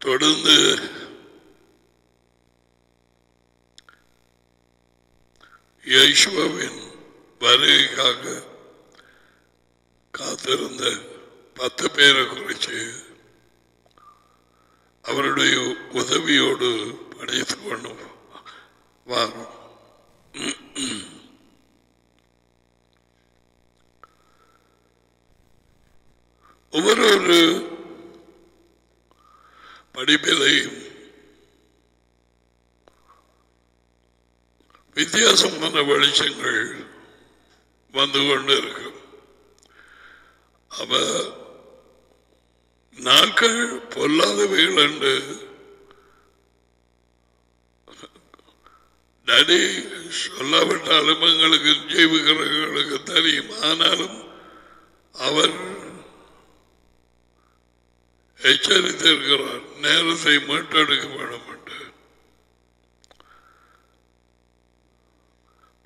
தொடர்ந்து யேசுவின் வருகைக்காக காத்திருந்த பத்து பேரை குறித்து அவருடைய உதவியோடு படித்து கொண்டு வாரும் ஒவ்வொரு ஒரு படிப்பிலையும் வித்தியாசமான வெளிச்சங்கள் வந்து கொண்டு இருக்கும் அப்ப நாட்கள் பொல்லாதவைகள் என்று நடி சொல்லாவிட்டாலும் எங்களுக்கு ஜீவிக்கிறவர்களுக்கு தெரியும். ஆனாலும் அவர் எச்சரித்திருக்கிறார். நேரத்தை மீட்டெடுக்க வேண்டும் என்று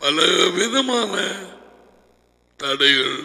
பல விதமான தடைகள்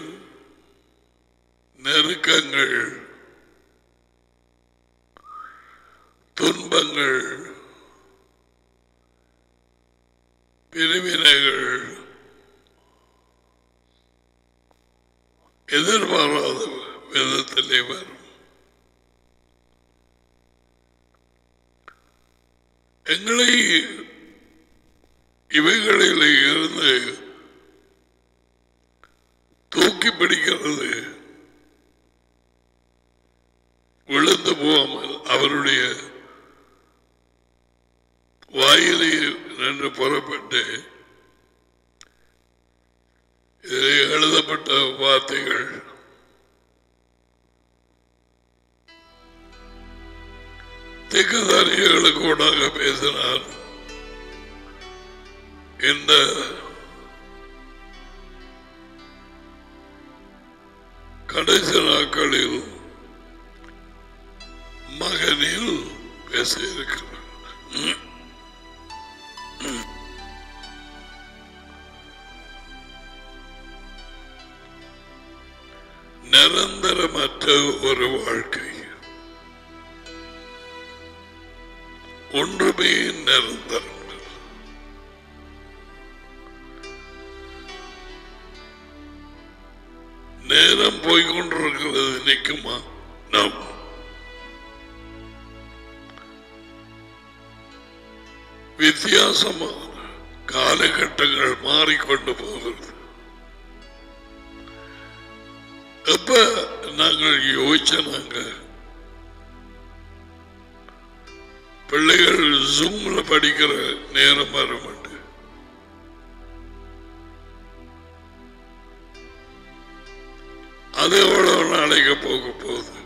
நிரந்தரமற்ற ஒரு வாழ்க்கை. ஒன்றுமே நிரந்தரம். நேரம் போய்கொண்டிருக்கிறது நிற்குமா நாம். வித்தியாசமான காலகட்டங்கள் மாறிக்கொண்டு போகிறது. எப்ப நாங்கள் யோசிச்ச நாங்க. பிள்ளைகள் ஜூம்ல படிக்கிற நேரம் வரும் அது எவ்வளவு நாளைக்கு போக போகுது?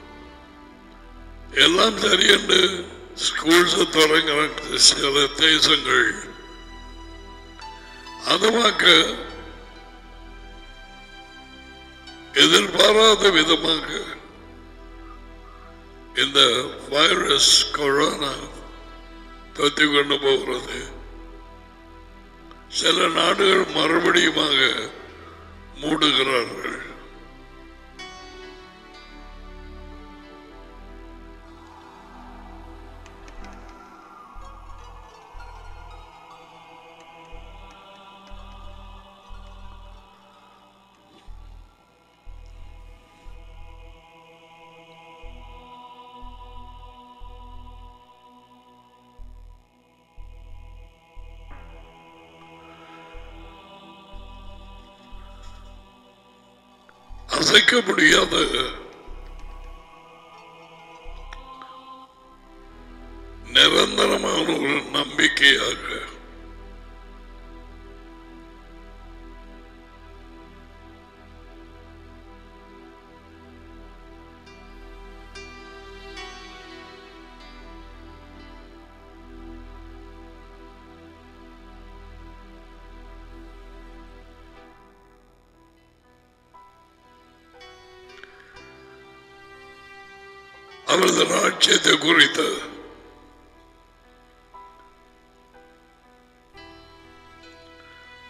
எல்லாம் சரியண்டு ஸ்கூல்ஸ் தொடங்குற சில தேசங்கள். அதுவாக்க எதிர்பாராத விதமாக இந்த வைரஸ் கொரோனா தொத்தி கொண்டு போகிறது. சில நாடுகள் மறுபடியுமாக மூடுகிறார்கள். அசைக்க முடியாத. நிரந்தரமான ஒரு நம்பிக்கையாக விஷயத்தை குறித்து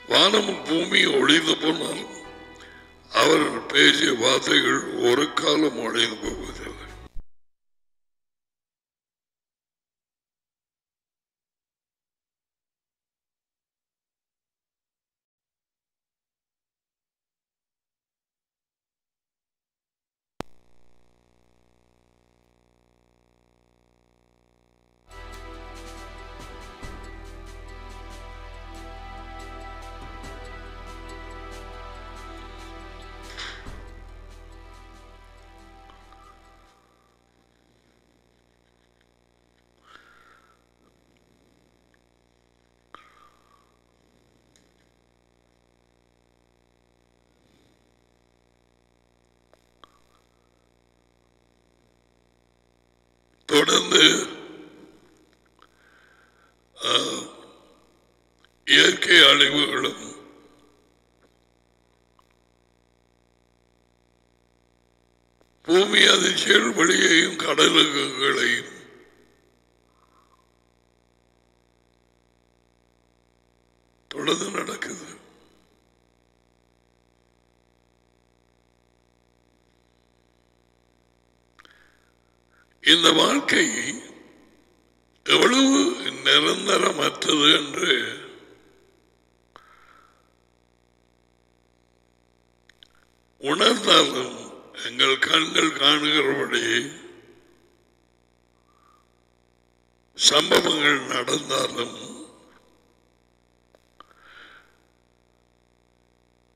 வானமும் பூமி ஒழிந்து போனால் அவர் பேசிய வார்த்தைகள் ஒரு காலம் ஒழிந்து போகும் தொடர்ந்து இயற்கை அழிவுகளும் பூமி அதிர்ச்சிகள் வழியையும் கடலுகளையும் தொடர்ந்து நடக்குது இந்த வாழ்க்கை எவ்வளவு நிரந்தரமற்றது என்று உணர்ந்தாலும் எங்கள் கண்கள் காணுகிறபடி சம்பவங்கள் நடந்தாலும்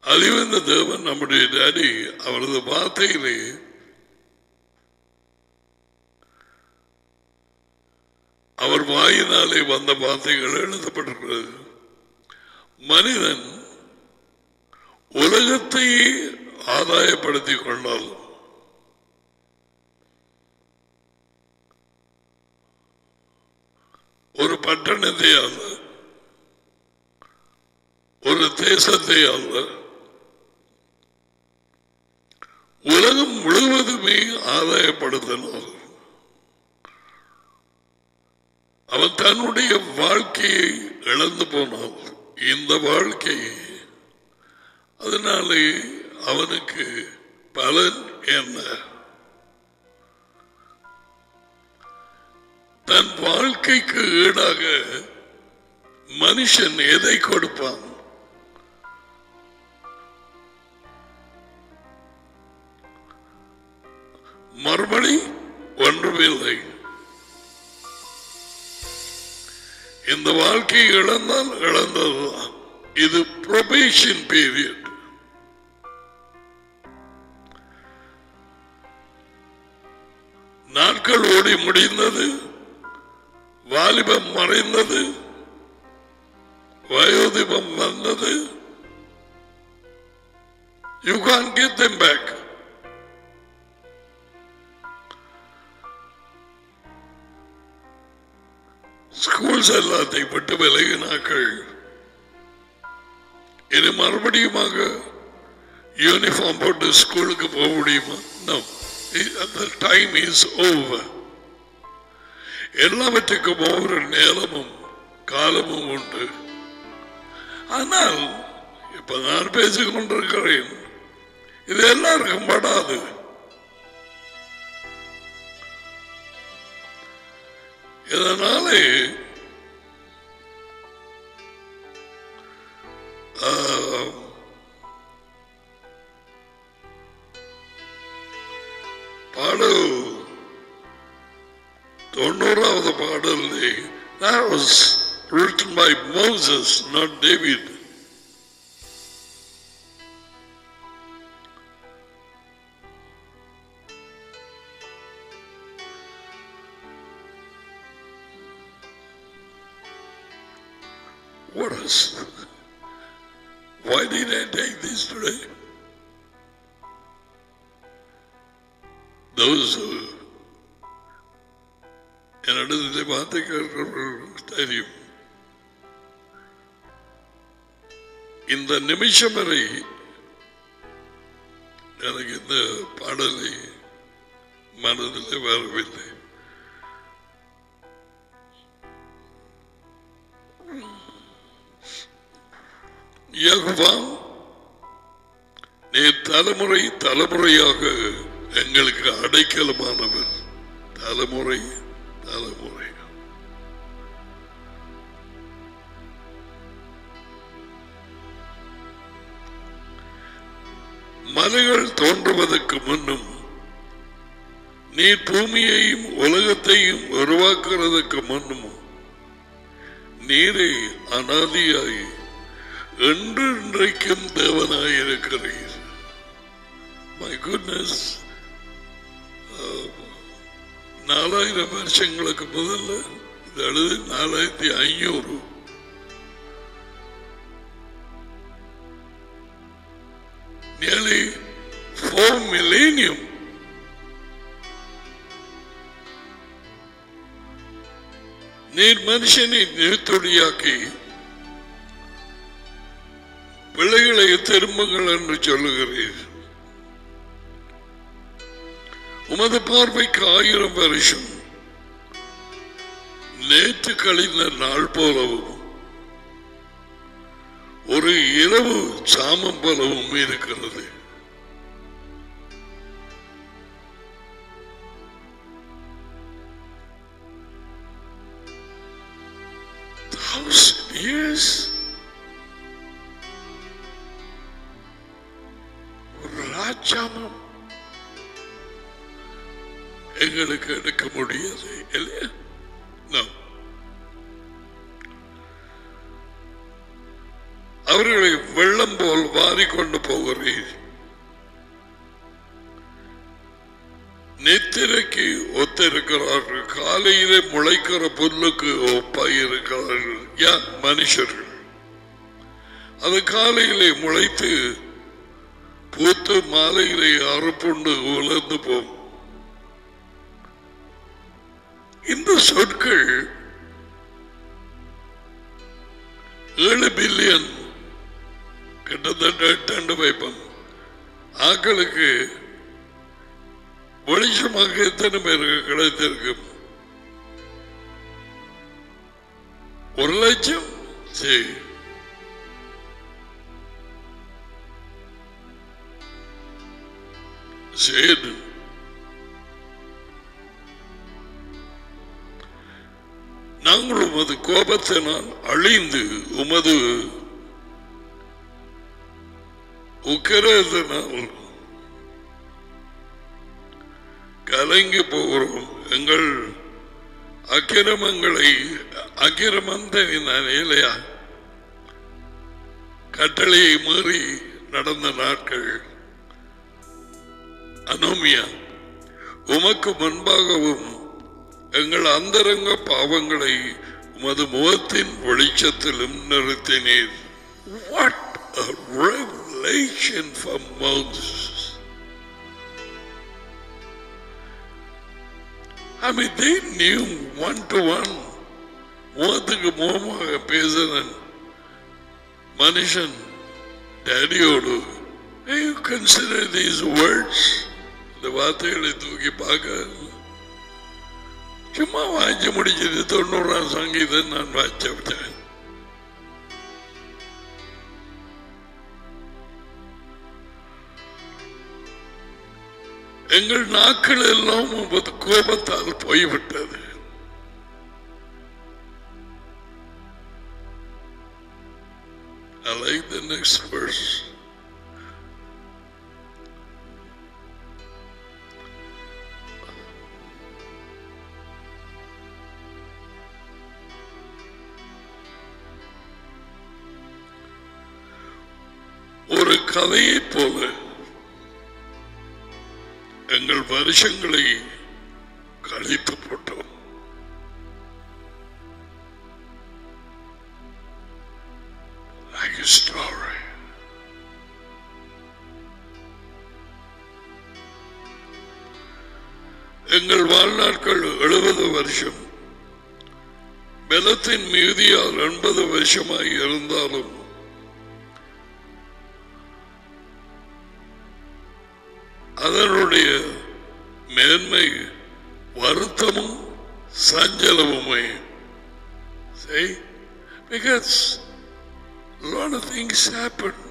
அறிவந்த தேவன் நம்முடைய டாடி அவரது வார்த்தையிலே அவர் வாயினாலே வந்த வார்த்தைகள் எழுதப்பட்டிருக்கிறது. மனிதன் உலகத்தை ஆதாயப்படுத்திக் கொண்டால் ஒரு பட்டணத்தை அல்ல ஒரு தேசத்தை அல்ல உலகம் முழுவதுமே ஆதாயப்படுத்தினார்கள். அவன் தன்னுடைய வாழ்க்கையை இழந்து போனான். இந்த வாழ்க்கையை அதனாலே அவனுக்கு பலன் என்ன? தன் வாழ்க்கைக்கு ஈடாக மனுஷன் எதை கொடுப்பான்? மறுபடி ஒன்றுமில்லை. இந்த வாழ்க்கை இழந்தால் இழந்ததுதான் இது ப்ரொபேஷன் பீரியட் நாட்கள் ஓடி முடிந்தது. வாலிபம் மறைந்தது. வயோதிபம் வந்தது. You can get them back schools எல்லாத்தையும் விட்டு விலகினாக்கள். இனி மறுபடியுமாக யூனிஃபார்ம் போட்டு ஸ்கூலுக்கு போக முடியுமா? No. டைம் இஸ் ஓவர் எல்லாவற்றுக்கும் ஒவ்வொரு நேரமும் காலமும் உண்டு. ஆனால் இப்ப நான் பேசிக் கொண்டிருக்கிறேன். இது எல்லாருக்கும் படாது. இதனாலே ஆஹ், பாடல் தொண்ணூறாவது பாடலில் that was written by Moses, not David. Why did I take this trip? Those who என்னிடத்தை பார்த்து கேட்கிறவர்கள் தெரியும் இந்த நிமிஷம் வரை எனக்கு இந்த பாடலை மனதில் வரவில்லை நீ தலைமுறை தலைமுறையாக எங்களுக்கு அடைக்கலமானவர் தலைமுறை தலைமுறை. மலைகள் தோன்றுவதற்கு முன்னும் நீ பூமியையும் உலகத்தையும் உருவாக்குறதுக்கு முன்னும் நீரை அனாதியாயி என்று இன்றைக்கும் தேவனாயிருக்கிறீர். மை குட்னஸ் நாலாயிரம் வருஷங்களுக்கு முதல்ல இது எழுதி நாலாயிரத்தி ஐநூறு. Nearly four millennium. நீர் மனுஷனை நிறுத்தொழியாக்கி பிள்ளைகளை திரும்புங்கள் என்று சொல்லுகிறீர். உமது பார்வைக்கு ஆயிரம் வருஷம். நேற்று கழிந்த நாள் போலவும் ஒரு இரவு சாமம் போலவும் இருக்கிறது. Years. ராஜாமம் எங்களுக்கு எடுக்க முடியாது இல்லையா? அவர்களை வெள்ளம் போல் வாரிக்கொண்டு போகிறீர். நித்திரைக்கு ஒத்திருக்கிறார்கள். காலையிலே முளைக்கிற புல்லுக்கு ஒப்பாயிருக்கிறார்கள். யார்? மனுஷர்கள். அது காலையிலே முளைத்து பூத்து மாலையிலே அறுப்புண்டு உலர்ந்து போகும் இந்த சொற்கள் ஏழு பில்லியன் கிட்டத்தட்ட எட்டாண்டு வைப்பம். ஆக்களுக்கு வெளிச்சமாக எத்தனை பேருக்கு கிடைத்திருக்கும்? ஒரு லட்சம் சரி. சரி நாங்கள் உமது கோபத்தினால் அழிந்து உமது உக்கிரத்தினால் கலங்கி போகிறோம். எங்கள் அக்கிரமங்களை அக்கிரமந்த இல்லையா கட்டளையை மீறி நடந்த நாட்கள். அனோமியா உமக்கு முன்பாகவும் எங்கள் அந்தரங்க பாவங்களை உமது முகத்தின் வெளிச்சத்திலும் நிறுத்தினீர் what revelation from Moses. I mean, they knew one to one. முகத்துக்கு முகமாக பேசின மனுஷன் டேடியோடு கன்சிடர் தீஸ் வேர்ட்ஸ் இந்த வார்த்தைகளை தூக்கி பார்க்க சும்மா வாய்ச்சி முடிச்சது தொண்ணூறாம் சங்கீதம் நான் வாய்ச்சி விட்டேன். எங்கள் நாட்கள் எல்லாம் உமது கோபத்தால் போய்விட்டது. I like the next verse. ஒரு கதையை போல. எங்கள் வருஷங்களை கழித்து போட்டோம். Like a story. எங்கள் வாழ்நாட்கள் எழுபது வருஷம். பலத்தின் மீதியால் எண்பது வருஷமாய் இருந்தாலும் அதனுடைய மேன்மை வருத்தமும் சஞ்சலமுமே See? Because a lot of things happened.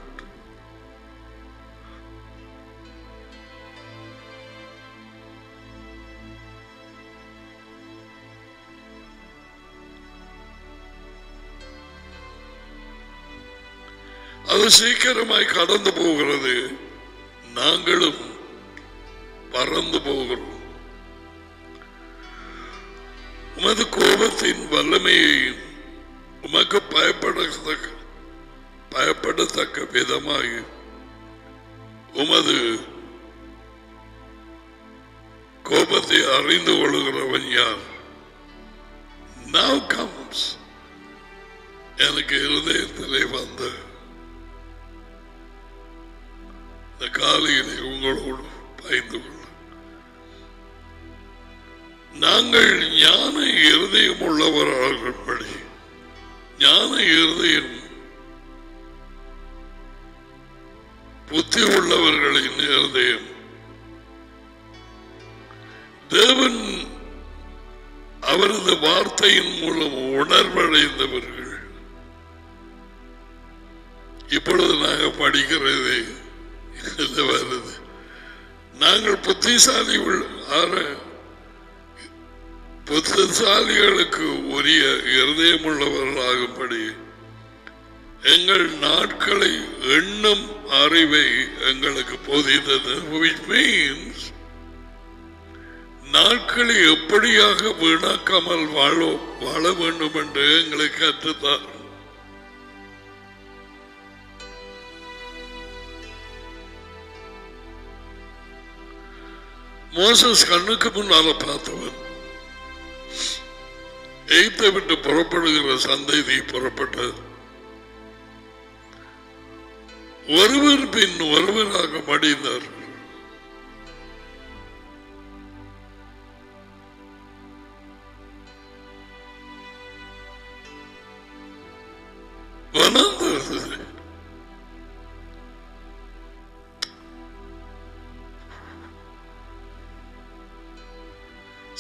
அது சீக்கிரமாய் கடந்து போகிறது நாங்களும் பறந்து போகிறோம் உமது கோபத்தின் வல்லமையையும் உமக்கு பயப்படத்தக்க பயப்படத்தக்க விதமாக உமது கோபத்தை அறிந்து கொள்கிறவன் யார்? நவ் கம்ஸ் எனக்கு இருதயத்திலே வந்த இந்த காலையிலே உங்களோடு பயந்து கொள்ள நாங்கள் ஞான இருதயம் உள்ளவராகும்படி ஞான இருதயம் புத்தி உள்ளவர்களின் இருதயம். தேவன் அவரது வார்த்தையின் மூலம் உணர்வடைந்தவர்கள். இப்பொழுது நாங்கள் படிக்கிறது வருது. நாங்கள் புத்திசாலி உள்ள புத்திசாலிகளுக்கு உரிய இருதயம் உள்ளவர்களாகும்படி எங்கள் நாட்களை எண்ணும் அறிவை எங்களுக்கு போதித்தது. Which நாட்களை எப்படியாக வீணாக்காமல் வாழ வாழ வேண்டும் என்று எங்களுக்கு கற்றுத்தார். மோசஸ் கண்ணுக்கு முன்னால பார்த்தவன். எய்த்தை விட்டு புறப்படுகிற சந்ததி புறப்பட்டது. ஒருவர் பின் ஒருவராக மடிந்தார்.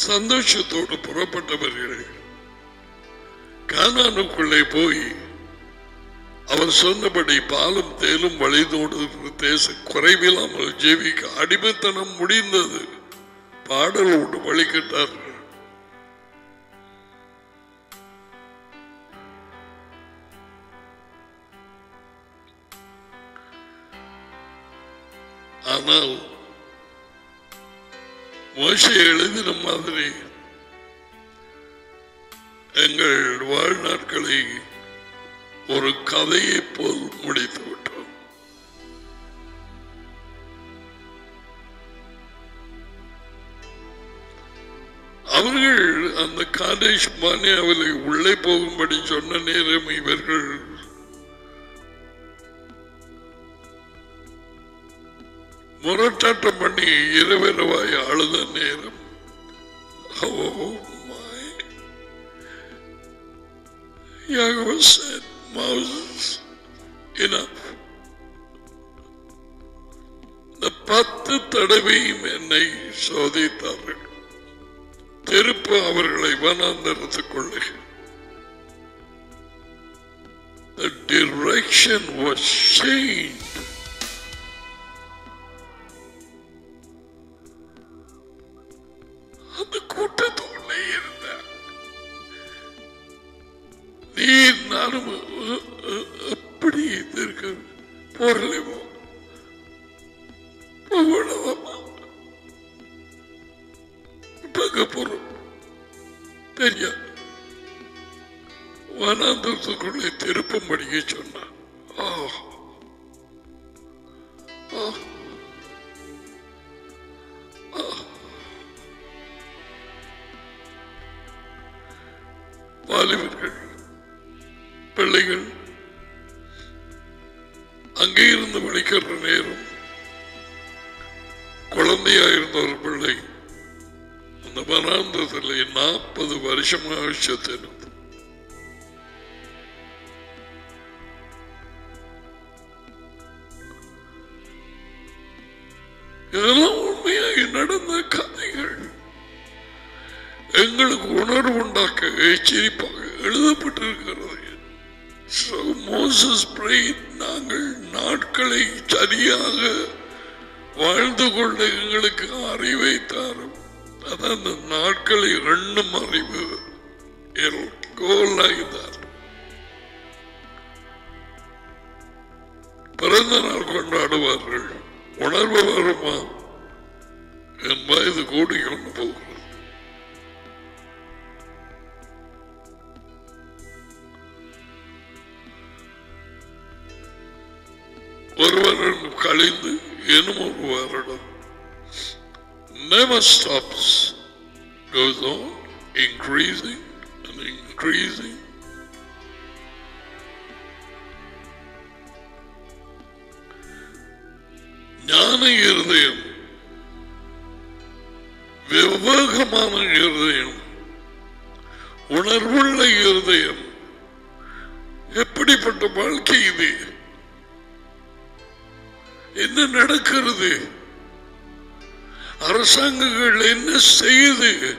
சந்தோஷத்தோடு புறப்பட்டவர்கள் கானானுக்குள்ளே போய் அவர் சொன்னபடி பாலும் தேலும் வழிதோடு தேச குறைவில்லாமல் ஜீவிக்க அடிமைத்தனம் முடிந்தது. பாடலோடு வழிகிட்டார்கள். ஆனால் மோசை எழுதின மாதிரி எங்கள் வாழ்நாட்களை ஒரு கதையை போல் முடித்து விட்டோம். அவர்கள் அந்த காலேஜ் மானியாவில் உள்ளே போகும்படி சொன்ன நேரம் இவர்கள் முரட்டாட்டம் பண்ணி இரவிரவாய் அழுத நேரம். Oh Yahweh said, Moses, enough. இந்த பத்து தடவையும் என்னை சோதித்தார்கள் திருப்ப அவர்களை வனாந்தரத்துக்குள்ளே The direction was changed. ஞான இருதயம். விவேகமான இருதயம். உணர்வுள்ள இருதயம். எப்படிப்பட்ட வாழ்க்கை இது? என்ன நடக்கிறது? அரசாங்கங்கள் என்ன செய்யுது?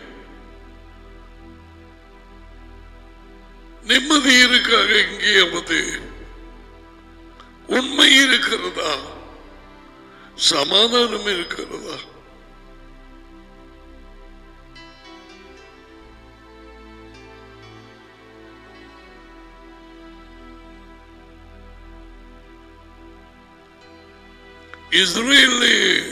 நிம்மதி இருக்காக எங்கேயாவது உண்மை இருக்கிறதா? சமாதானம் இருக்கிறதா இஸ்ரேலே நாத்தான்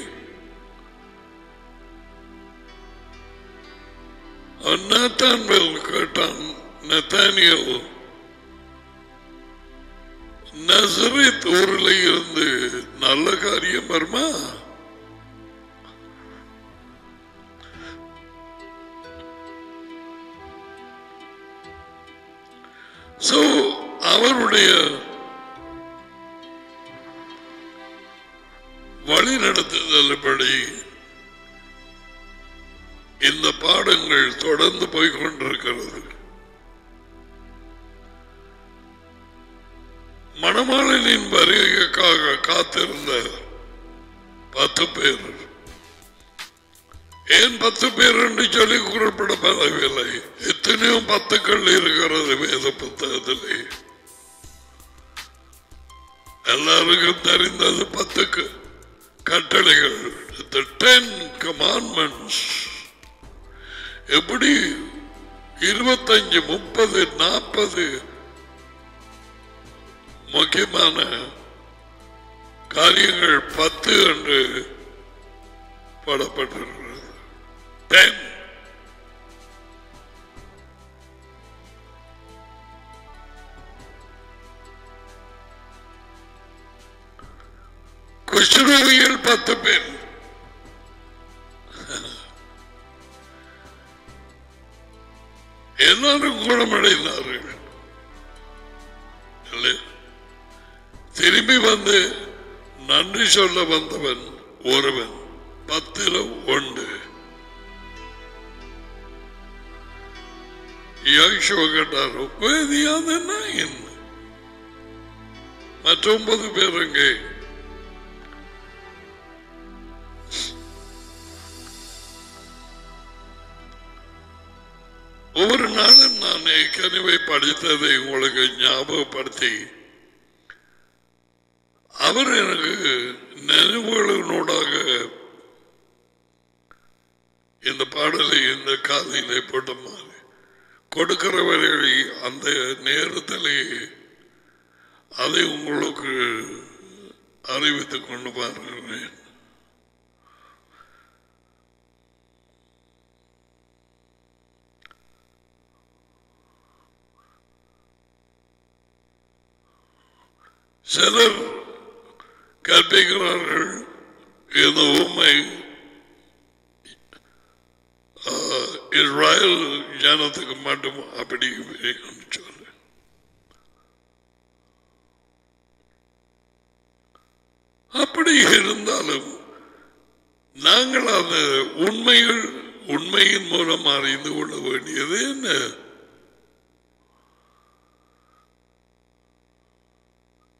எப்படி? இருபத்தஞ்சு முப்பது நாற்பது முக்கியமான காரியங்கள் பத்து என்று போடப்பட்டிருக்கிறது. டென் பத்து பேர். எல்லாரும் குணமடைந்தார்கள். திரும்பி வந்து நன்றி சொல்ல வந்தவன் ஒருவன் பத்தில ஒன்று. கேட்டார் "Where மற்ற ஒன்பது பேர் அங்கே ஒவ்வொரு நாளும் நான் ஏற்கனவே படித்ததை உங்களுக்கு ஞாபகப்படுத்தி அவர் எனக்கு நினைவுகளினூடாக இந்த பாடலை இந்த காலையிலே போட்ட மாதிரி கொடுக்கிறவர்களை அந்த நேரத்திலே அதை உங்களுக்கு அறிவித்துக் கொண்டு பாருகிறேன் சிலர் கற்பிக்கிறார்கள். இந்த உண்மை. ஆஹ், இஸ்ராயல் ஜனத்துக்கு மட்டும் அப்படி சொல்லு. அப்படி இருந்தாலும் நாங்கள் அந்த உண்மைகள் உண்மையின் மூலம் அறிந்து கொள்ள வேண்டியது என்ன?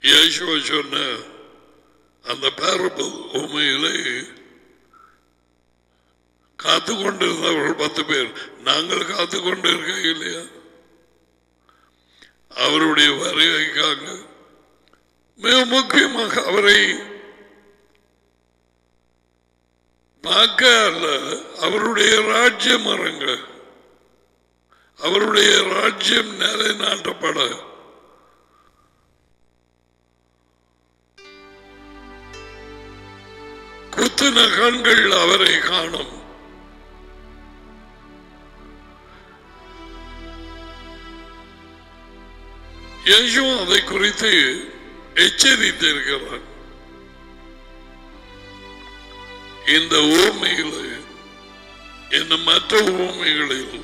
இயேசுவ சொன்ன அந்த பேரபிள் உண்மையிலே காத்து கொண்டிருந்தவர்கள் பத்து பேர். நாங்கள் காத்து கொண்டு இருக்க இல்லையா? அவருடைய வருகைக்காக மிக முக்கியமாக அவரை பார்க்க அல்ல அவருடைய ராஜ்யம் அரங்க அவருடைய ராஜ்யம் நிலைநாட்டப்பட குத்தின கண்கள் அவரை காணும்? இயேசு அதை குறித்து எச்சரித்திருக்கிறார். இந்த ஊமையில் இந்த மற்ற ஊமைகளில்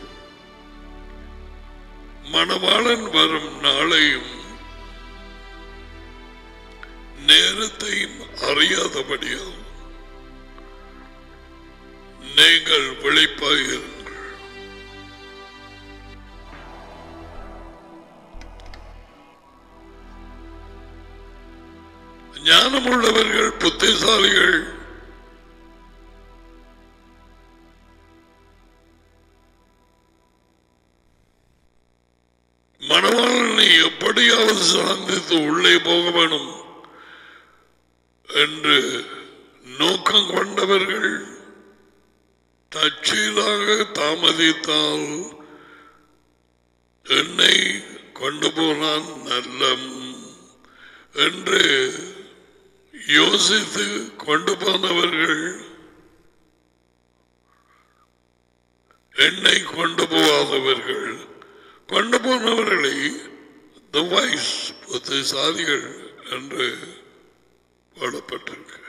மணவாளன் வரும் நாளையும் நேரத்தையும் அறியாதபடியாகும் நீங்கள் விழிப்பாயிருங்கள். ஞானமுள்ளவர்கள் புத்திசாலிகள். மனவாளனை எப்படியாவது சந்தித்து உள்ளே போக வேணும் என்று நோக்கம் கொண்டவர்கள் தற்செயலாக தாமதித்தால் என்னை கொண்டு போனான் நல்லம் என்று யோசித்து கொண்டு போனவர்கள் என்னை கொண்டு போகாதவர்கள். கொண்டு போனவர்களை துவாய்ஸ் புத்திசாலிகள் என்று பாடப்பட்டிருக்கு.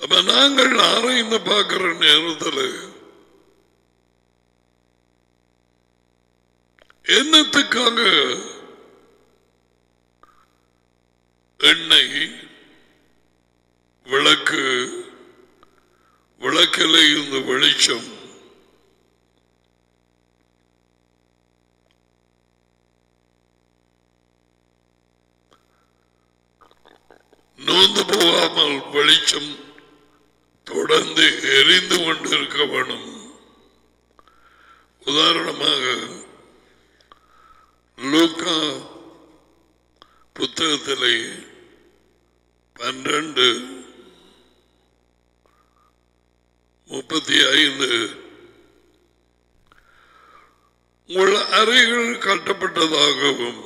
அப்ப நாங்கள் ஆராய்ந்து பார்க்கிற நேரத்தில் என்னத்துக்காக எண்ணெய் விளக்கு விளக்கில் இருந்த வெளிச்சம் நோந்து போகாமல் வெளிச்சம் தொடர்ந்து எரிந்து கொண்டிருக்க வேணும் உதாரணமாக லூக்கா புத்தகத்திலே பன்னிரண்டு முப்பத்தி ஐந்து உங்கள் அறைகள் கட்டப்பட்டதாகவும்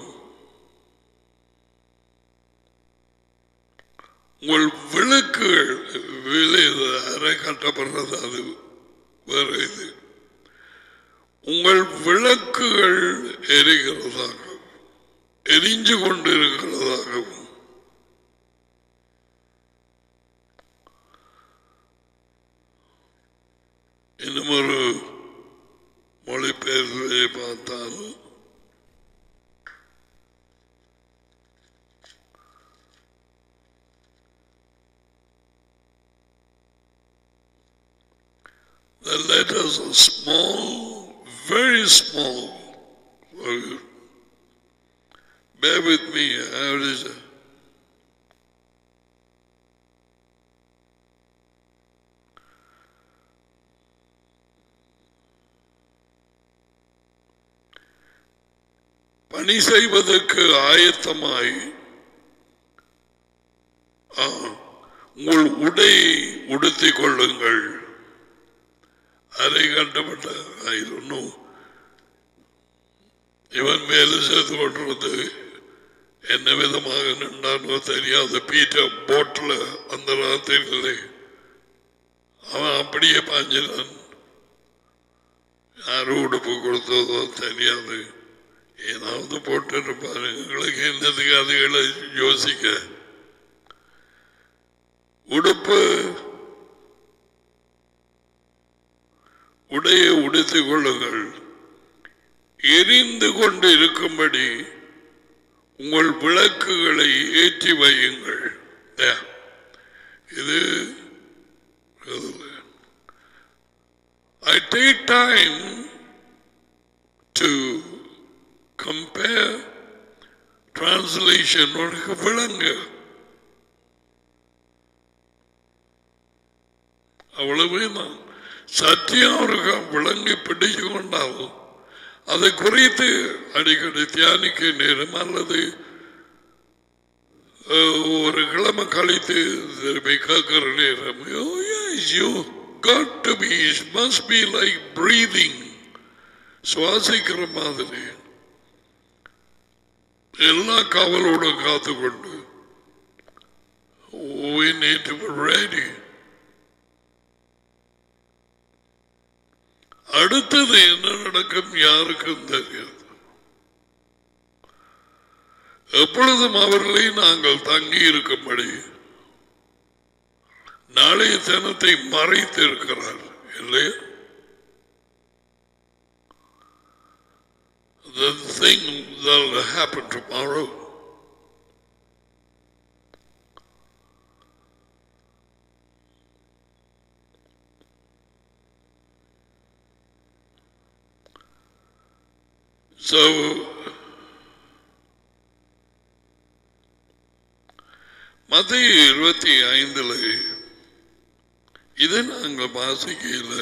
உங்கள் விளக்குகள் விலை அறை கட்டப்படுறது அது வேற இது உங்கள் விளக்குகள் எரிகிறதாகவும் எரிஞ்சு கொண்டிருக்கிறதாகவும் இன்னும் ஒரு மொழிபெயர்ப்பை பார்த்தால் The letters are small, very small. So, bear with me. How is it? பணி செய்வதற்கு ஆயத்தமாய். உங்கள் உடை உடுத்திக் கொள்ளுங்கள். அறை கட்டப்பட்ட இன்னும் இவன் வேலை செய்து கொண்டிருந்தது. என்ன விதமாக நின்றானோ தெரியாத பீட்ட போட்டில் அந்த ராத்திரிகளே அவன் அப்படியே பாஞ்சினான். யாரும் உடுப்பு கொடுத்ததோ தெரியாது. ஏதாவது போட்டு இருப்பாரு எங்களுக்கு என்னதுக்கு அதுகளை யோசிக்க? உடுப்பு. உடையை உடுத்திக் கொள்ளுங்கள். எரிந்து கொண்டு இருக்கும்படி உங்கள் விளக்குகளை ஏற்றி வையுங்கள். இது I take time to compare translation உனக்கு விளங்க. அவ்வளவே நான் சத்தியம் அவருக்கு விளங்கி பிடிச்சு கொண்டாலும் அதை குறித்து அடிக்கடி தியானிக்க நேரம் அல்லது ஒரு கிழமை கழித்து திரும்பி கேட்கிற நேரம் oh yes you got to be like must சுவாசிக்கிற மாதிரி. எல்லா கவலோட காத்துக்கொண்டு we need to be ready. அடுத்தது என்ன நடக்கும் யாருக்கும் தெரியாது. எப்பொழுதும் அவர்களை நாங்கள் தங்கி இருக்கும்படி நாளைய தினத்தை மறைத்து இருக்கிறார் இல்லையா? The thing that will happen tomorrow. So, மத்திய இருபத்தி ஐந்துல இது நாங்கள் வாசிக்கையில்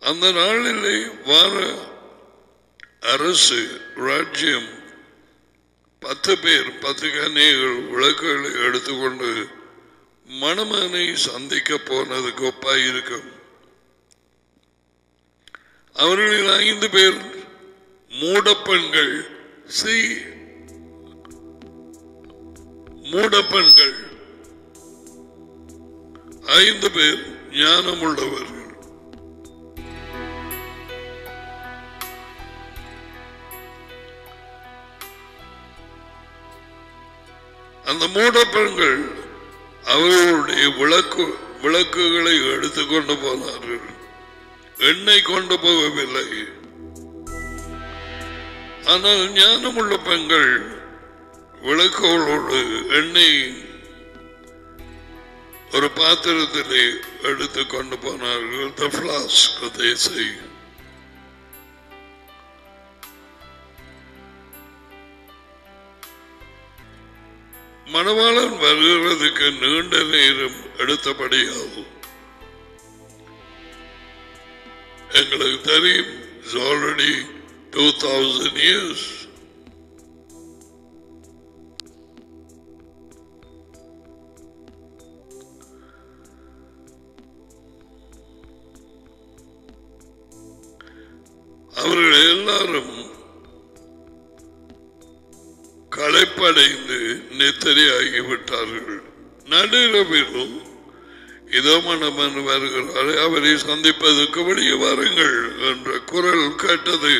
அந்த நாளிலே வார அரசு ராஜ்யம் பத்து பேர் பத்து கன்னிகள் விளக்குகளை எடுத்துக்கொண்டு மணமகனை சந்திக்க போனது ஒப்பாய் இருக்கும். அவர்களில் ஐந்து பேர் மூடப்பெண்கள் சி மூடப்பெண்கள். ஐந்து பேர் ஞானமுள்ளவர்கள் அந்த மூடப்பெண்கள் அவர்களுடைய விளக்கு விளக்குகளை எடுத்து கொண்டு போனார்கள். எண்ணெய் கொண்டு போகவில்லை. ஆனால் ஞானமுள்ள பெண்கள் விளக்குகளோடு எண்ணெய் ஒரு பாத்திரத்திலே எடுத்து கொண்டு போனார்கள். த flask மணவாளன் வருகிறதுக்கு நீண்ட நேரம் எடுத்தபடியாகும் எங்களுக்கு தெரியும் ஆல்ரெடி டூ தௌசண்ட் இயர்ஸ் அவர்கள் எல்லாரும் களைப்படைந்து நெத்தரியாகிவிட்டார்கள். நடுநிலவிலும் இதோ மனமன் வருகிறார் அவரை சந்திப்பதற்கு வெளியே வாருங்கள் என்ற குரல் கேட்டது.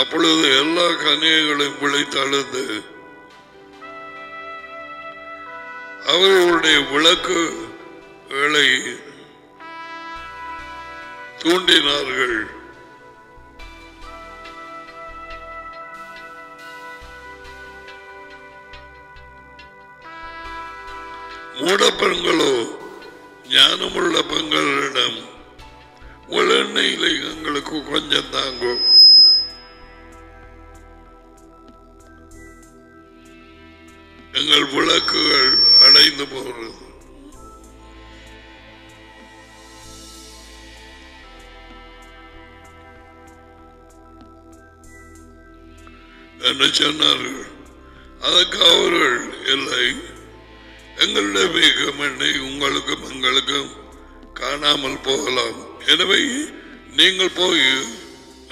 அப்பொழுது எல்லா கன்னியங்களும் விழித்தழுந்து அவர்களுடைய விளக்குகளை தூண்டினார்கள். மூடப்பெண்களோ ஞானமுள்ள பெண்களிடம் உங்கள் எங்களுக்கு கொஞ்சம் தாங்கோ. எங்கள் விளக்குகள் அடைந்து போகிறது. என்று சொன்னார்கள். அதற்கு அவர்கள் இல்லை. எங்களுடைய வேகம் எண்ணெய் உங்களுக்கும் எங்களுக்கும் காணாமல் போகலாம். எனவே நீங்கள் போய்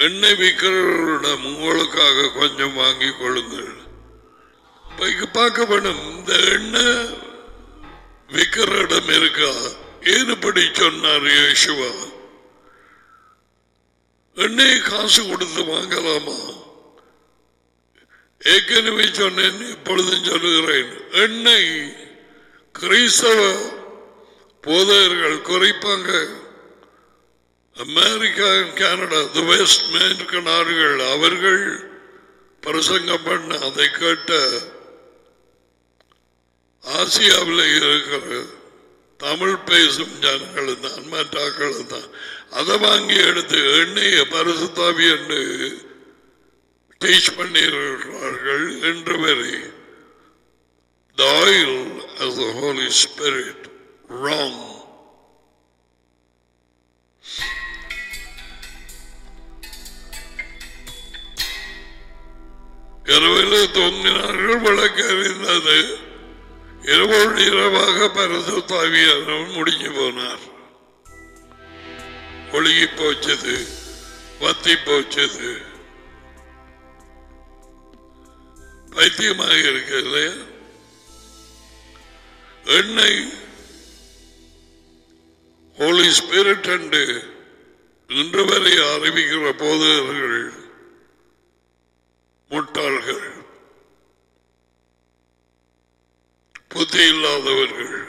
எண்ணெய் விற்கிறவர்களிடம் உங்களுக்காக கொஞ்சம் வாங்கி கொள்ளுங்கள். பார்க்க வேணும் இந்த எண்ணெய் விற்கிற இடம் இருக்கா ஏதுபடி சொன்னார் யேசுவா எண்ணெய் காசு கொடுத்து வாங்கலாமா? ஏற்கனவே சொன்னேன் இப்பொழுதும் சொல்லுகிறேன் எண்ணெய் கிறிஸ்தவ போதையர்கள் குறைப்பாங்க. அமெரிக்கா கனடா தி வெஸ்ட் மேற்கு நாடுகள் அவர்கள் பிரசங்கம் பண்ண அதை கேட்ட ஆசியாவில் இருக்கிற தமிழ் பேசும் ஜனங்கள் தான் மற்றாக்கள் தான். அதை வாங்கி எடுத்து எண்ணெய பரிசுத்தாவி என்று டீச் பண்ணியிருக்கிறார்கள். என்று வரை oil of the Holy Spirit wrong. இரவில் தூங்கினார்கள் விளக்கு அறிந்தது இரவோடு இரவாக பரசுத்தாவியானவன் முடிஞ்சு போனார். ஒழுகி போச்சது வத்தி போச்சது. பைத்தியமாக இருக்கிறது என்னை ஹோலி ஸ்பிரிட் என்று இன்று வரை அறிவிக்கிற போதகர்கள் முட்டாள்கள். புத்தி இல்லாதவர்கள்.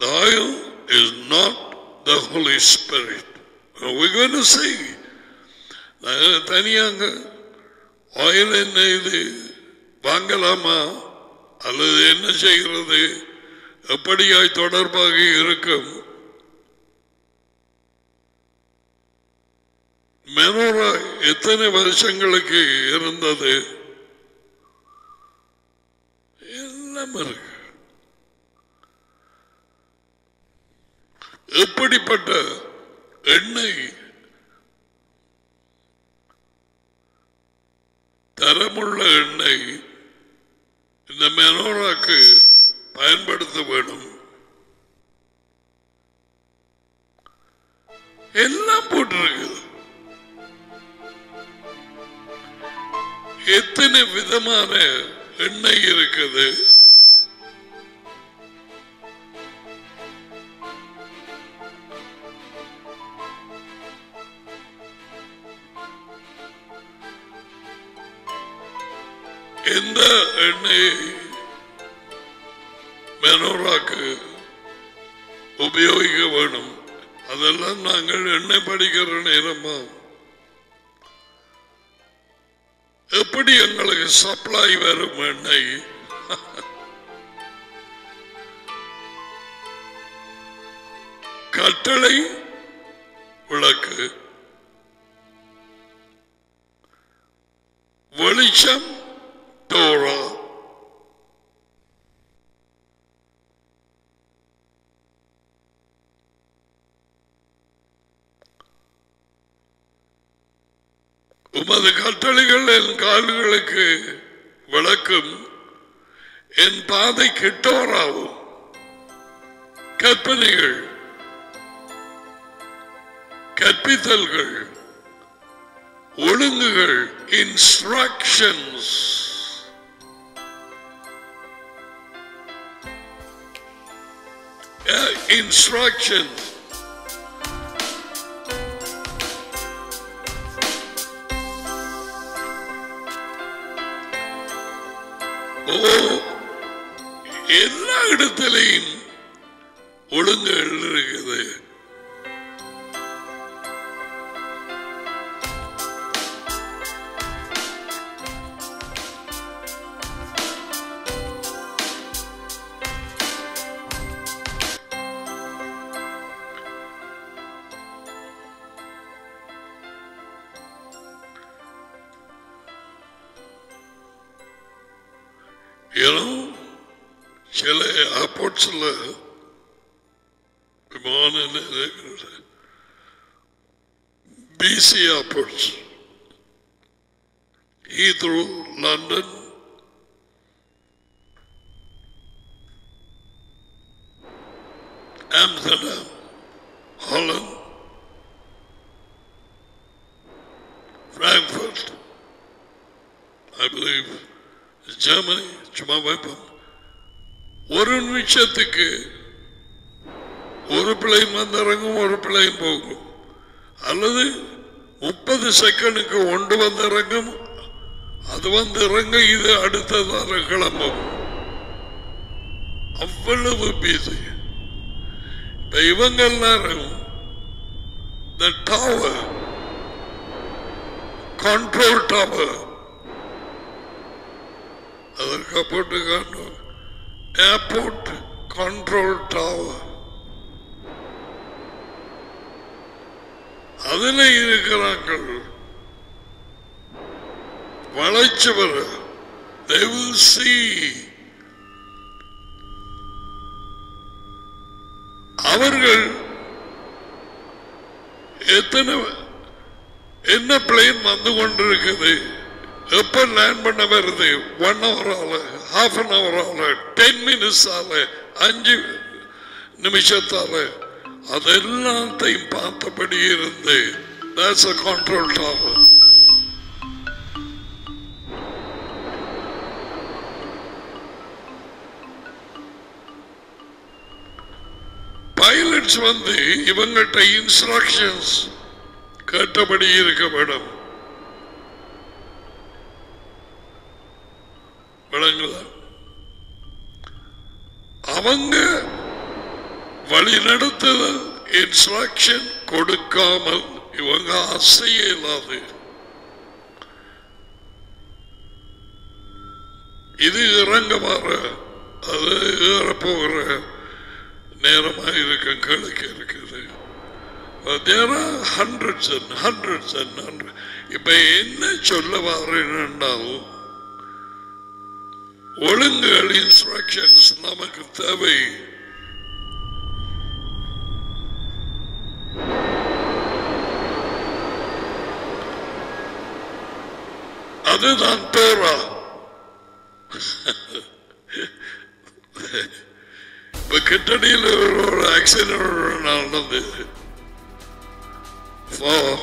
The is is not the Holy Spirit. We're going to oil என்ன இது வாங்கலாமா? அல்லது என்ன செய்கிறது? எப்படியாய் தொடர்பாக இருக்கும்? மெனோரா எத்தனை வருஷங்களுக்கு இருந்தது? எல்லாம் இருக்கு எப்படிப்பட்ட எண்ணெய் தரமுள்ள எண்ணெய் இந்த மெனோராக்கு பயன்படுத்த வேணும். எல்லாம் போட்டிருக்குது. எத்தனை விதமான எண்ணெய் இருக்குது? இந்த எண்ணெயை மெனோராக்கு உபயோகிக்க வேணும். அதெல்லாம் நாங்கள் எண்ணெய் படிக்கிற நேரமா எப்படி எங்களுக்கு சப்ளை வரும் எண்ணெய் கட்டளை விளக்கு. வெளிச்சம் Torah. உமது கட்டளைகள் என் கால்களுக்கு விளக்கும். என் பாதை கிட்டோராவும் கற்பனைகள் கற்பித்தல்கள் ஒழுங்குகள். இன்ஸ்ட்ரக்ஷன்ஸ் இன்ஸ்ட்ரக்ஷன்ஸ் ஓ எல்லா இடத்திலையும் ஒழுங்குகள் Amsterdam Holland Frankfurt, I believe, Germany சும்மா வைப்போம் ஒரு நிமிஷத்துக்கு ஒரு பிள்ளையும் வந்திறங்கும் ஒரு பிள்ளையும் போகும். அல்லது முப்பது செகண்டுக்கு ஒன்று வந்து இறங்கும் அது வந்து இறங்க இது அடுத்ததாக கிளம்பும். அவ்வளவு பிஸி இவங்க எல்லாரும் இந்த டவர் கண்ட்ரோல் டவர் அதற்கு போட்டு காணும் ஏர்போர்ட் கண்ட்ரோல் டவர் அதில் இருக்கிறார்கள். வளைச்சவர் they will see. அவர்கள் எத்தனை என்ன பிளேன் வந்து கொண்டிருக்குது? எப்ப லேண்ட் பண்ண வருது? ஒன் ஹவர் ஆல ஹாஃப் அன் ஹவர் ஆல டென் மினிட்ஸ் ஆல அஞ்சு நிமிஷத்தால. அதெல்லாத்தையும் பார்த்தபடி இருந்து that's a பைலட்ஸ் வந்து இவங்கிட்ட இன்ஸ்ட்ரக்ஷன்ஸ் கேட்டபடி இருக்க வேண்டும் விளங்குதா? அவங்க வழிநடத்துதல் இன்ஸ்ட்ரக்ஷன் கொடுக்காமல் இவங்க அசைய இல்லாது. இது இறங்க மாற அது போகிற நேரமா இருக்கும் கிழக்கு இருக்குது. ஹண்ட்ரட்ஸ் are hundreds and இப்ப என்ன சொல்ல வாரேன்னால் ஒழுங்குகள் இன்ஸ்ட்ரக்ஷன்ஸ் நமக்கு தேவை. அதுதான் தோரா இப்ப கிட்டடியில் ஒரு ஆக்சிடென்ட் நடந்தது. for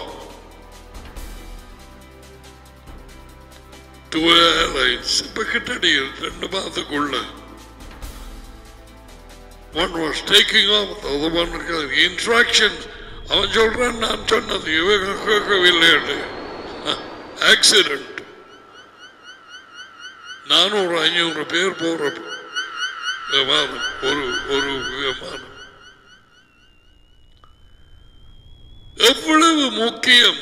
two airlines இப்ப கிட்டடியில் ரெண்டு மாதத்துக்குள்ள. One was taking off the other one instructions அவன் சொல்றான் நான் சொன்னது இவங்க கேட்கவில்லை ஆக்சிடென்ட் நானூறு ஐநூறு பேர் போற விமானம் ஒரு ஒரு விமானம் எவ்வளவு முக்கியம்?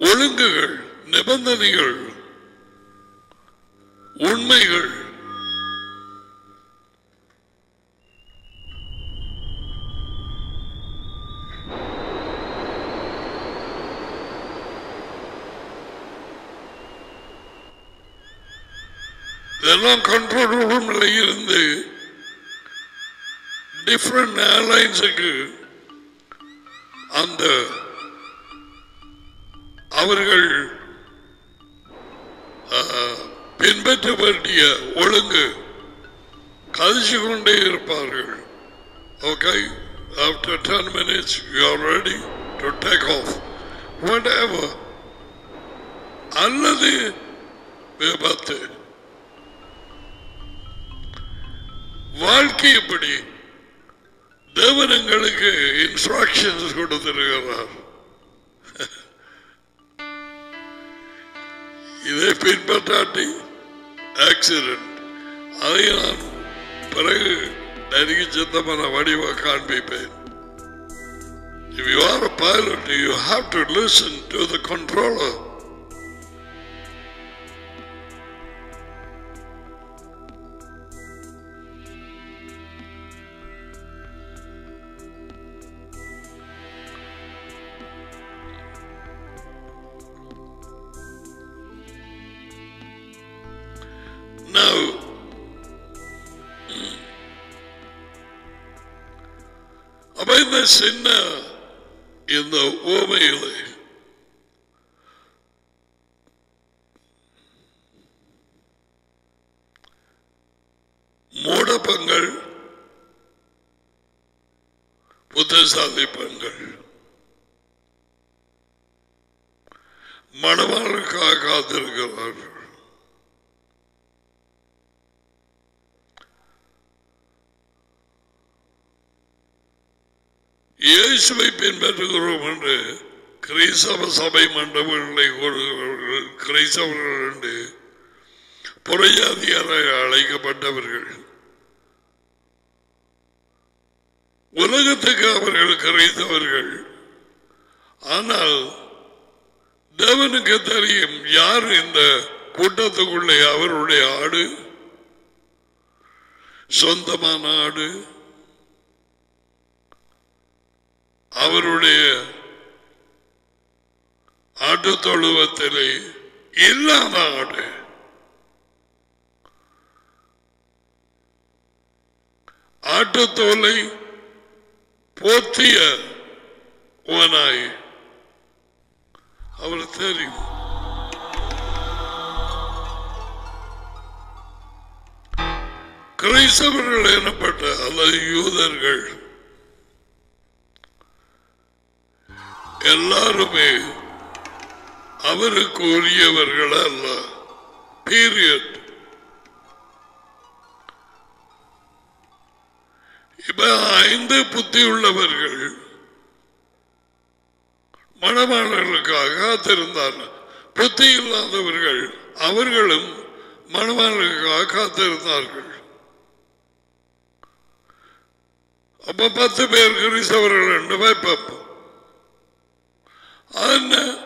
ஒழுங்குகள் நிபந்தனைகள் உண்மைகள் எல்லாம் கண்ட்ரோல் ரூம்ல இருந்து டிஃப்ரெண்ட் ஏர்லைன்ஸுக்கு அந்த அவர்கள் பின்பற்ற வேண்டிய ஒழுங்கு கதிச்சு கொண்டே இருப்பார்கள். Okay after ten minutes you are ready to take off whatever அல்லது விபத்து. வாழ்க்கை எப்படி? தேவன் எங்களுக்கு இன்ஸ்ட்ரக்ஷன்ஸ் கொடுத்திருக்கிறார். இதை பின்பற்றாட்டி ஆக்சிடென்ட் அதை நான் பிறகு நெருங்கி சித்தமான வடிவ காண்பிப்பேன். If you are a pilot, you have to listen to the controller. அப்ப இந்த சின்ன இந்த ஓமையிலே மூடப்பங்கள் புத்தசாலி பெண்கள் மணவாளுக்காக காத்திருக்கிறார்கள் இயேசுவை பின்பற்றுகிறோம் என்று கிறிஸ்தவ சபை மண்டபங்களை கூறுகிறவர்கள் கிறிஸ்தவர்கள் என்று புறையாதியாராக அழைக்கப்பட்டவர்கள். உலகத்துக்கு அவர்கள் கிரைத்தவர்கள் ஆனால் தேவனுக்கு தெரியும் யார் இந்த கூட்டத்துக்குள்ளே அவருடைய ஆடு? சொந்தமான ஆடு. அவருடைய ஆட்டு தொழுவத்திலே இல்லாத ஆடு ஆட்டுத்தோலை போற்றிய ஓனாய் அவர் தெரியும். கிரைஸ்தவர்கள் எனப்பட்ட அல்லது யூதர்கள் எல்லாருமே அவருக்கு உரியவர்கள் அல்ல பீரியட் இப்ப ஐந்து புத்தி உள்ளவர்கள் மணமாளர்களுக்காக காத்திருந்தார்கள். புத்தி இல்லாதவர்கள் அவர்களும் மணமாளர்களுக்காக காத்திருந்தார்கள். அப்ப பத்து பேர் கிறிஸ்தவர்கள் என்று வைப்போம் என்ன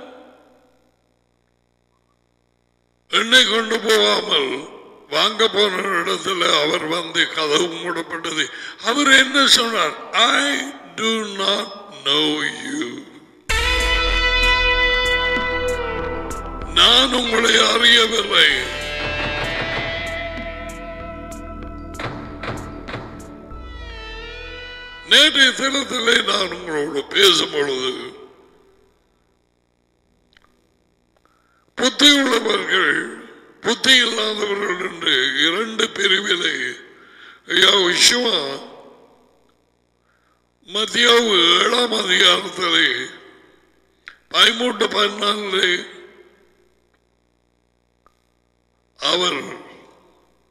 என்னை கொண்டு போகாமல் வாங்க போன இடத்துல அவர் வந்து கதவு மூடப்பட்டது. அவர் என்ன சொன்னார்? I do not know you நான் உங்களை அறியவில்லை. நேற்றைய தினத்திலே நான் உங்களோடு பேசும் பொழுது புத்தி உள்ளவர்கள் புத்தி இல்லாதவர்கள் என்று இரண்டு பிரிவிலே ஐயா விஷயமா மத்தியாவு ஏழாம் அதிகாரத்திலே பதிமூன்று பதினாலே அவர்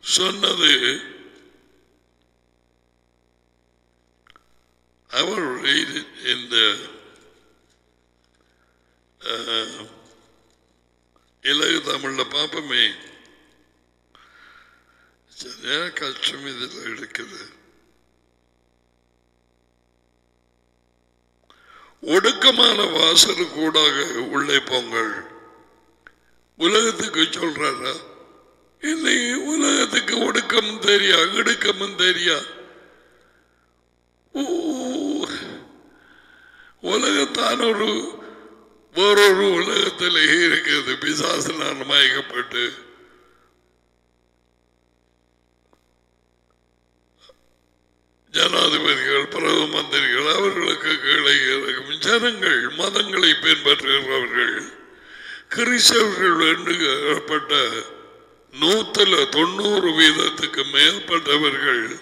சொன்னது அவர் read it in the uh, இலகு தமிழ்ல பார்ப்போமே சரியா கஷ்டம் இதில் இருக்குது. ஒடுக்கமான வாசல் கூடாக உள்ளே போங்கள். உலகத்துக்கு சொல்றாரா? இல்லை உலகத்துக்கு ஒடுக்கம் தெரியா இடுக்கமும் தெரியா? உலகத்தான் ஒரு வேறொரு உலகத்தில் இருக்கிறது. பிசாசினால் மயக்கப்பட்டு. ஜனாதிபதிகள் பிரதம மந்திரிகள் அவர்களுக்கு கீழே இருக்கும் ஜனங்கள் மதங்களை பின்பற்றுகிறவர்கள் கிறிஸ்தவர்கள் என்று நூத்துல தொண்ணூறு வீதத்துக்கு மேற்பட்டவர்கள்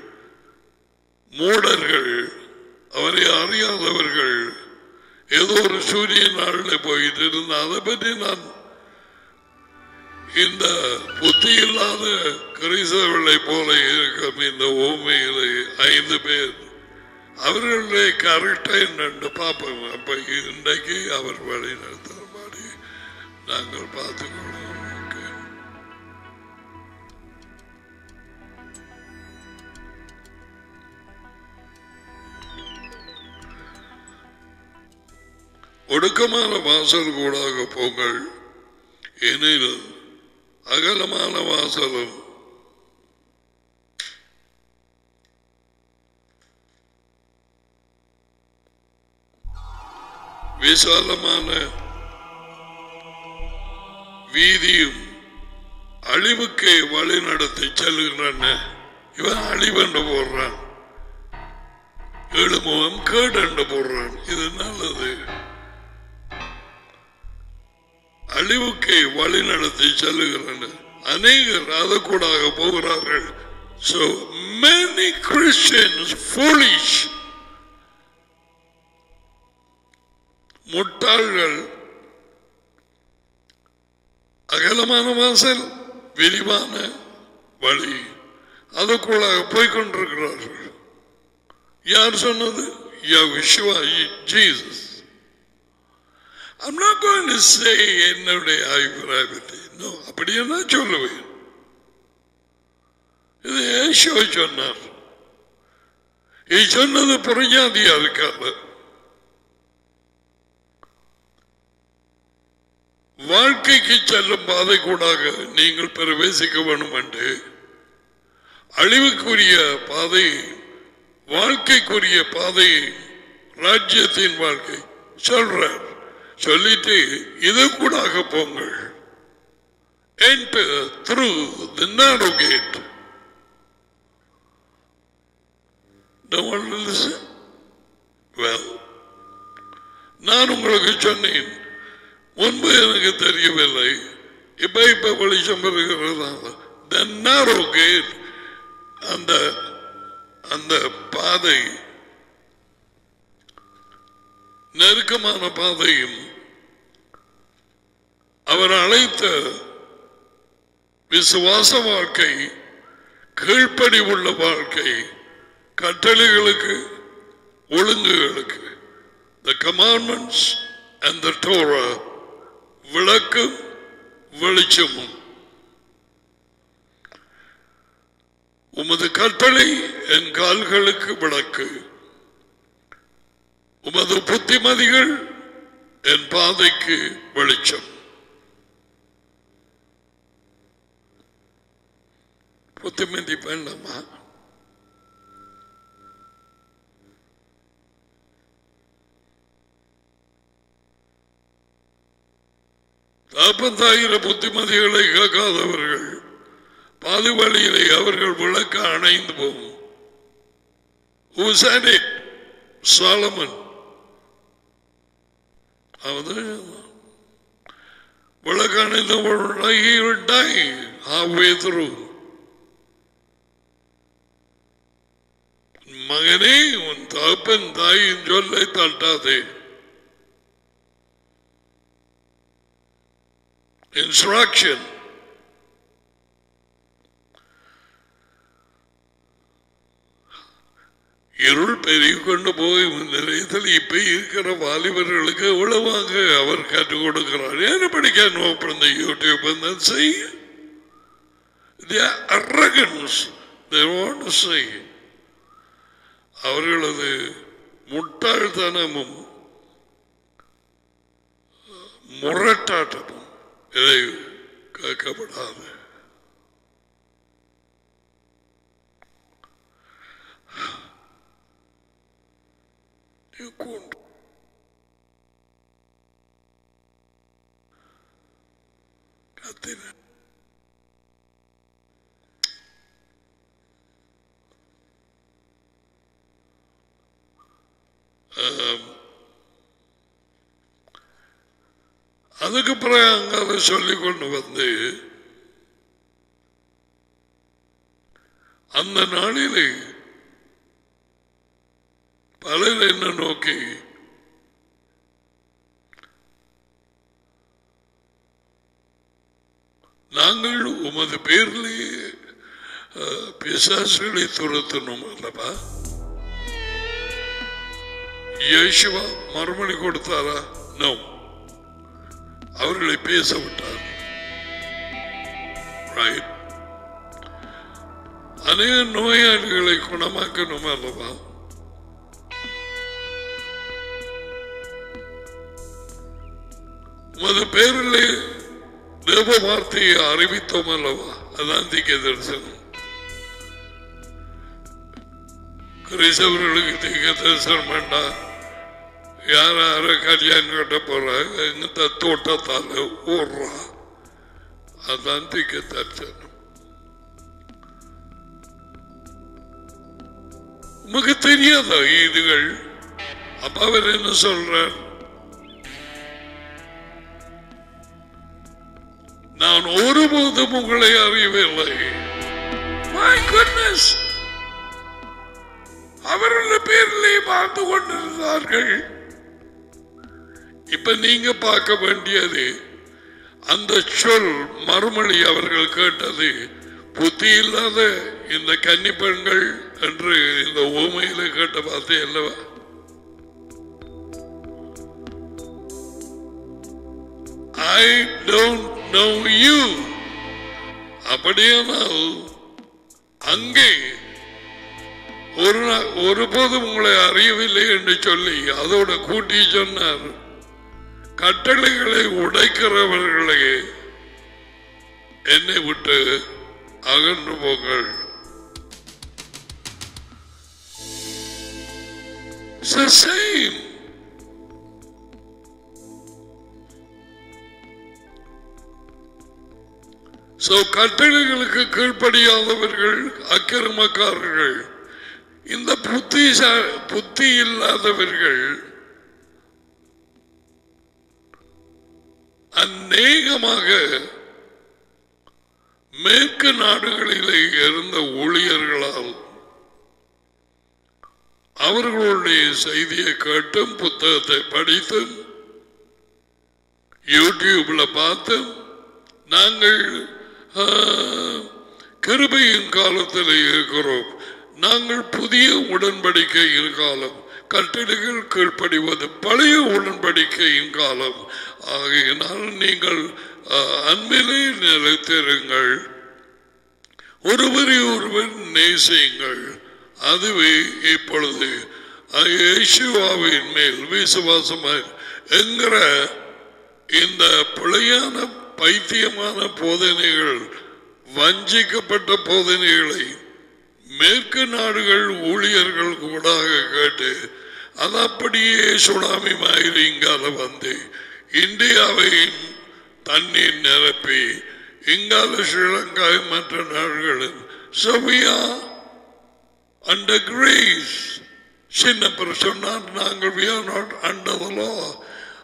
மூடர்கள் அவரை அறியாதவர்கள் ஏதோ ஒரு சூரிய நாளில் போயிட்டு இருந்த அதை பற்றி நான் இந்த புத்தி இல்லாத கிறிஸ்தவர்களை போல இருக்கும் இந்த ஓமையில ஐந்து பேர். அவர்களே கரெக்டா என்னென்று பார்ப்போம். அப்ப இன்றைக்கு அவர் வழி நடத்துற மாதிரி நாங்கள் பார்த்துக்கொள்வோம். ஒடுக்கமான வாசல் கூடாக போங்கள். எனில் அகலமான வாசலும் விசாலமான வீதியும் அழிவுக்கே வழி நடத்தி செல்கின்றன. இவன் அழிவென்று போடுறான். எழுமுகம் கேடென்று போடுறான். இது நல்லது. அழிவுக்கு வழி நடத்தி செல்லுகிறன அநேகர் அதற்கூடாக போகிறார்கள். So many Christians foolish. முட்டாள்கள். அகலமான வாசல் விரிவான வழி. அதுக்குள்ளாக போய்கொண்டிருக்கிறார்கள் யார் சொன்னது? யா Vishwa Jesus I'm not going to say என்னுடைய அபிப்பிராயத்தை இன்னும் அப்படி என்ன சொல்லுவேன். இது ஏசோ சொன்னார். இது சொன்னது புறஞ்சாதியா இருக்காது வாழ்க்கைக்கு செல்லும் பாதை கூடாக நீங்கள் பிரவேசிக்க வேண்டும் என்று. அழிவுக்குரிய பாதை வாழ்க்கைக்குரிய பாதை ராஜ்யத்தின் வாழ்க்கை சொல்றார். சொல்லிட்டு இது கூடாக போங்கள் enter through the narrow gate. Don't want to listen? Well, நான் உங்களுக்கு சொன்னேன் முன்பு எனக்கு தெரியவில்லை இப்ப இப்ப வெளிச்சம் பெறுகிறதா the narrow gate அந்த அந்த பாதை நெருக்கமான பாதையும் அவர் அழைத்த விசுவாச வாழ்க்கை கீழ்ப்படி உள்ள வாழ்க்கை கட்டளைகளுக்கு ஒழுங்குகளுக்கு the commandments and the Torah விளக்கும் வெளிச்சமும். உமது கட்டளை என் கால்களுக்கு விளக்கு. உமது புத்திமதிகள் என் பாதைக்கு வெளிச்சம். புத்திமதி வேண்டாமா? நாற்பத்தாயிர புத்திமதிகளை கேட்காதவர்கள் பாதுவழியிலே அவர்கள் விளக்க அணைந்து போகும் Who சாலமன் it? விளக்க அணைந்து விட்டாய் ஆவே die halfway through. மகனே உன் தகப்பன் தாயின் சொல்லை தட்டாதே இன்ஸ்ட்ரக்ஷன் இருள் பெருகி கொண்டு போய் நிலையத்தில் இப்ப இருக்கிற வாலிபர்களுக்கு எவ்வளவாக அவர் கற்றுக் கொடுக்கிறார். என்ன படிக்க ஓப்பன் யூடியூப் செய்ய. Arrogance they அவர்களது முட்டாள்தனமும் முரட்டாட்டமும் இதை கேட்கப்படாது கூண்டு கத்தின அதுக்கு பிறகு அங்க அதை சொல்லி கொண்டு வந்து அந்த நாளிலே பலர் என்ன நோக்கி நாங்கள் உமது பேர்லேயே பிசாசுகளை துரத்தணும் அல்லவா இயேசுவா மறுமொழி கொடுத்தாரா நோ அவர்களை பேச விட்டார் அநேக நோயாளிகளை குணமாக்கணும் அல்லவா உமது பேரில் தேவ வார்த்தையை அறிவித்தோம் அல்லவா அதான் திக்க தரிசனம் கிறிஸ்தவர்களுக்கு திக்க தரிசனம் வேண்டாம் யார் யார கல்யாணம் கட்ட போறாங்க? எங்க தோட்டத்தால ஓடுறா அதான் தீக்க தரிசனம். உமக்கு தெரியாதா இதுகள்? அப்ப அவர் என்ன சொல்றார்? நான் ஒருபோதும் உங்களை அறியவில்லை. My பேரிலே வாழ்ந்து கொண்டிருந்தார்கள். இப்ப நீங்க பார்க்க வேண்டியது அந்த சொல் மறுமொழி அவர்கள் கேட்டது புத்தி இல்லாத இந்த கன்னி பெண்கள் என்று இந்த ஓமையில கேட்ட வார்த்தை அல்லவா? ஐ டோன்ட் நோ யூ அப்படியானால் அங்கே ஒரு ஒருபோதும் உங்களை அறியவில்லை என்று சொல்லி அதோட கூட்டி சொன்னார். கட்டளைகளை உடைக்கிறவர்களே என்னை விட்டு அகன்று போங்கள். கட்டளைகளுக்கு கீழ்ப்படியாதவர்கள் அக்கிரமக்காரர்கள் இந்த புத்தி புத்தி இல்லாதவர்கள் அநேகமாக மேற்கு நாடுகளிலே இருந்த ஊழியர்களால் அவர்களுடைய செய்தியை கேட்டும் புத்தகத்தை படித்தும் யூடியூப்ல பார்த்தும் நாங்கள் கிருபையின் காலத்தில் இருக்கிறோம். நாங்கள் புதிய உடன்படிக்கையின் காலம். கட்டளைகள் கீழ்ப்படிவது பழைய உடன்படிக்கையின் காலம். ஆகையினால் நீங்கள் அன்பிலே நிலைத்திருங்கள். ஒருவரை ஒருவர் நேசியுங்கள். அதுவே இப்பொழுது இயேசுவாவின் மேல் விசுவாசமாய் என்கிற இந்த பிழையான பைத்தியமான போதனைகள் வஞ்சிக்கப்பட்ட போதனைகளை மேற்கு நாடுகள் ஊழியர்கள் கூடாக கேட்டு அது அப்படியே சுனாமி மாதிரி இங்கால வந்து இந்தியாவையும் தண்ணீர் நிரப்பி இங்கால ஸ்ரீலங்கா மற்ற நாடுகளில் சவியா அண்டர் கிரீஸ் சின்ன சொன்னான் நாங்கள் வி ஆர் நாட் under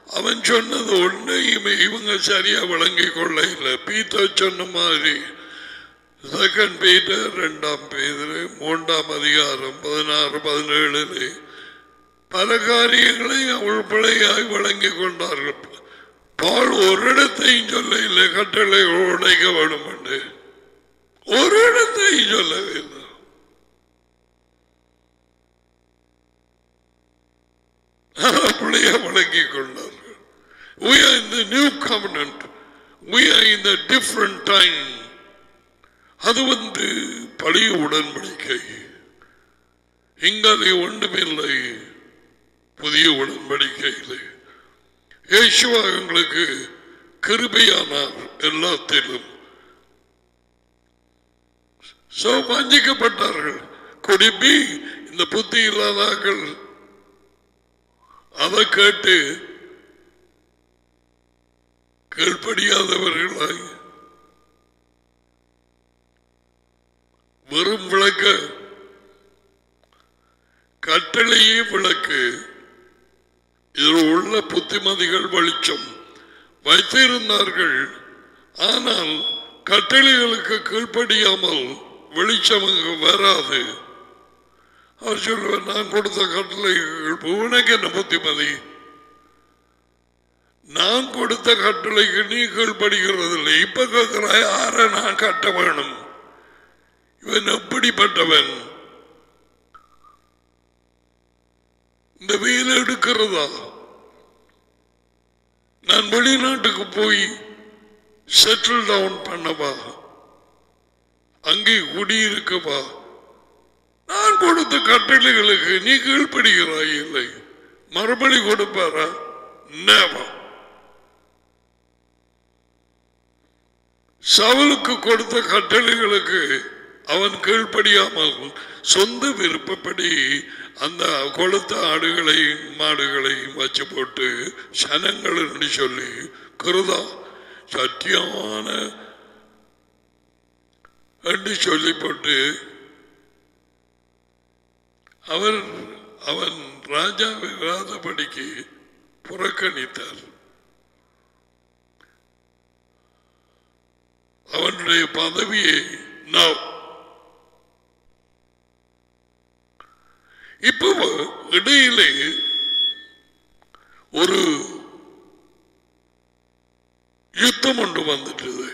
அவன் சொன்னது ஒன்றையுமே இவங்க சரியா விளங்கிக் கொள்ள இல்லை பீட்டர் சொன்ன மாதிரி. செகண்ட் பீட்டர் ரெண்டாம் பீதர் மூன்றாம் அதிகாரம் பதினாறு பதினேழு பல காரியங்களை அவள் பிழையாய் கொண்டார்கள். பால் ஒரு இடத்தையும் சொல்ல இல்லை கட்டளை உடைக்க வேண்டும் என்று ஒரு இடத்தையும் சொல்லவில்லை. அப்படியே வழங்கிக் கொண்டார்கள். We are in the new covenant. We are in the different time. அது வந்து பழைய உடன்படிக்கை. இங்காலே ஒன்றுமில்லை. புதிய உடன்படிக்கையிலே. இயேசுவா எங்களுக்கு கிருபையானார் எல்லாத்திலும். சோ குடிப்பி இந்த புத்தி இல்லாதார்கள் அதை கேட்டு கீழ்ப்படியாதவர்களாய் வெறும் விளக்க கட்டளையே விளக்கு இதில் உள்ள புத்திமதிகள் வெளிச்சம் வைத்திருந்தார்கள். ஆனால் கட்டளைகளுக்கு கீழ்ப்படியாமல் வெளிச்சம் அங்கு வராது. அவர் சொல்லுவார் நான் கொடுத்த கட்டளைகள் உனக்கு என்ன புத்திமதி? நான் கொடுத்த கட்டளைக்கு நீ கீழ்ப்படுகிறதில்லை. இப்ப கேட்கிறாய் யார நான் கட்ட வேணும். இவன் எப்படிப்பட்டவன்? இந்த வெயில் எடுக்கிறதா? நான் வெளிநாட்டுக்கு போய் செட்டில் டவுன் பண்ணவா? அங்கே குடியிருக்கவா? நான் கொடுத்த கட்டளைகளுக்கு நீ கீழ்படுகிறாய் இல்லை. மறுபடி கொடுப்பாரா? நேவா சவுலுக்கு கொடுத்த கட்டளைகளுக்கு அவன் கீழ்படியாமல் சொந்த விருப்பப்படி அந்த கொளுத்த ஆடுகளையும் மாடுகளையும் வச்சு போட்டு சனங்கள் என்று சொல்லி குருதா சத்தியமான என்று சொல்லி போட்டு அவர் அவன் ராஜா விராதபடிக்கு புறக்கணித்தார். அவனுடைய பதவியை நான் இப்போ இடையிலே ஒரு யுத்தம் ஒன்று வந்துட்டது.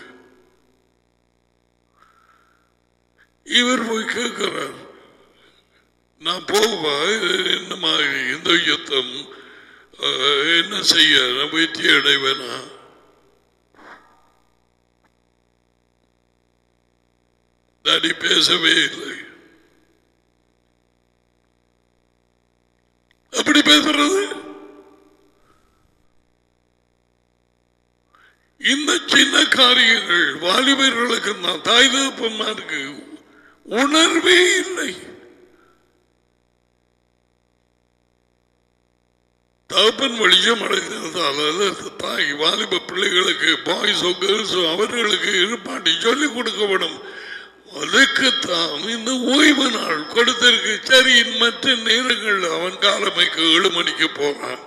இவர் போய் கேட்கிறார் நான் போவா? என்ன மாதிரி இந்த யுத்தம்? அஹ், என்ன செய்ய? நான் வெற்றி அடைவேனா? டாடி பேசவே இல்லை. அப்படி பேசுறது? இந்த சின்ன காரியங்கள் வாலிபர்களுக்கு நான் தாய் தகப்பன்மாருக்கு உணர்வே இல்லை. தகப்பன் வெளிச்சம் அடைகிறதால தாய் வாலிப பிள்ளைகளுக்கு பாய்ஸோ கேர்ள்ஸோ அவர்களுக்கு இருப்பாட்டி சொல்லிக் கொடுக்க வேணும். அதுக்குத்தான் இந்த ஓய்வு நாள் கொடுத்திருக்கு. சரி மற்ற நேரங்கள் அவன் காலமைக்கு ஏழு மணிக்கு போறான்.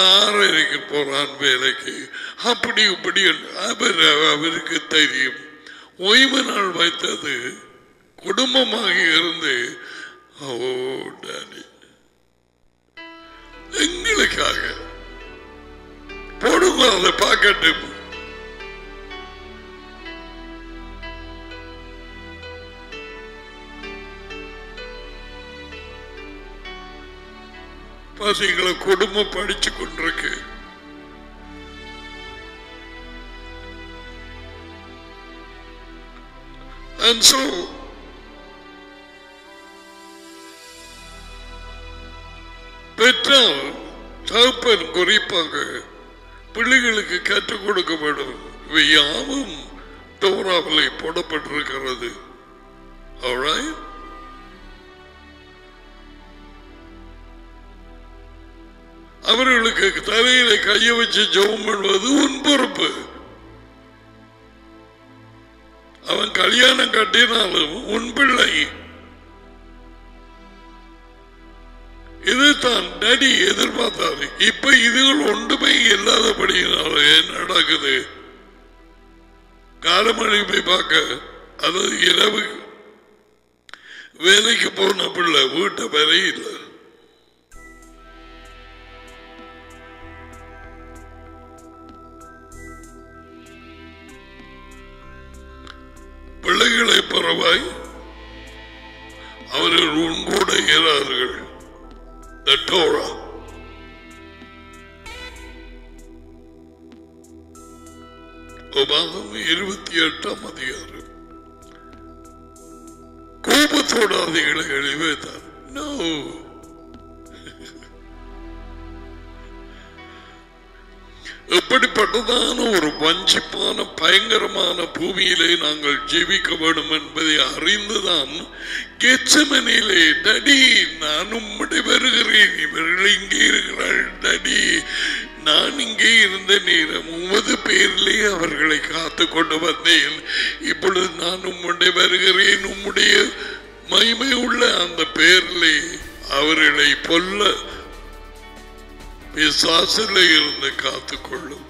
ஆறரைக்கு போறான் வேலைக்கு. அப்படி இப்படி அவர் அவருக்கு தெரியும். ஓய்வு நாள் வைத்தது குடும்பமாக இருந்து எங்களுக்காக போடுங்க அதை பார்க்கட்டும்? மனசு எங்களை கொடுமை படிச்சு கொண்டிருக்கு And so, பெற்றால் தகப்பன் குறிப்பாக பிள்ளைகளுக்கு கற்றுக் கொடுக்க வேண்டும் இவை யாவும் தோறாவிலை போடப்பட்டிருக்கிறது Alright? அவர்களுக்கு தலையில கையை வச்சு ஜெபம் பண்ணுவது உன் பொறுப்பு. அவன் கல்யாணம் கட்டினாலும் உன் பிள்ளை. இதுதான் டடி எதிர்பார்த்தாரு இப்ப இதுகள் ஒன்றுமே இல்லாதபடியினால நடக்குது. காலமழை போய் பார்க்க அதாவது இரவு வேலைக்கு போன பிள்ளை வீட்டை வரை இல்லை பயங்கரமான பூமியிலே நாங்கள் ஜெபிக்க வேண்டும் என்பதை அறிந்துதான் கெச்சமனிலே டடி நான் உம்முடைய வருகிறேன் இவர்கள் இங்கே இருக்கிறாள். டடி நான் இங்கே இருந்த நேரம் உமது பேரிலே அவர்களை காத்து கொண்டு வந்தேன். இப்பொழுது நான் உம்முடைய வருகிறேன் உம்முடைய மகிமை உள்ள அந்த பேரிலே அவர்களை பொல்ல பிசாசில இருந்து காத்துக்கொள்ளும்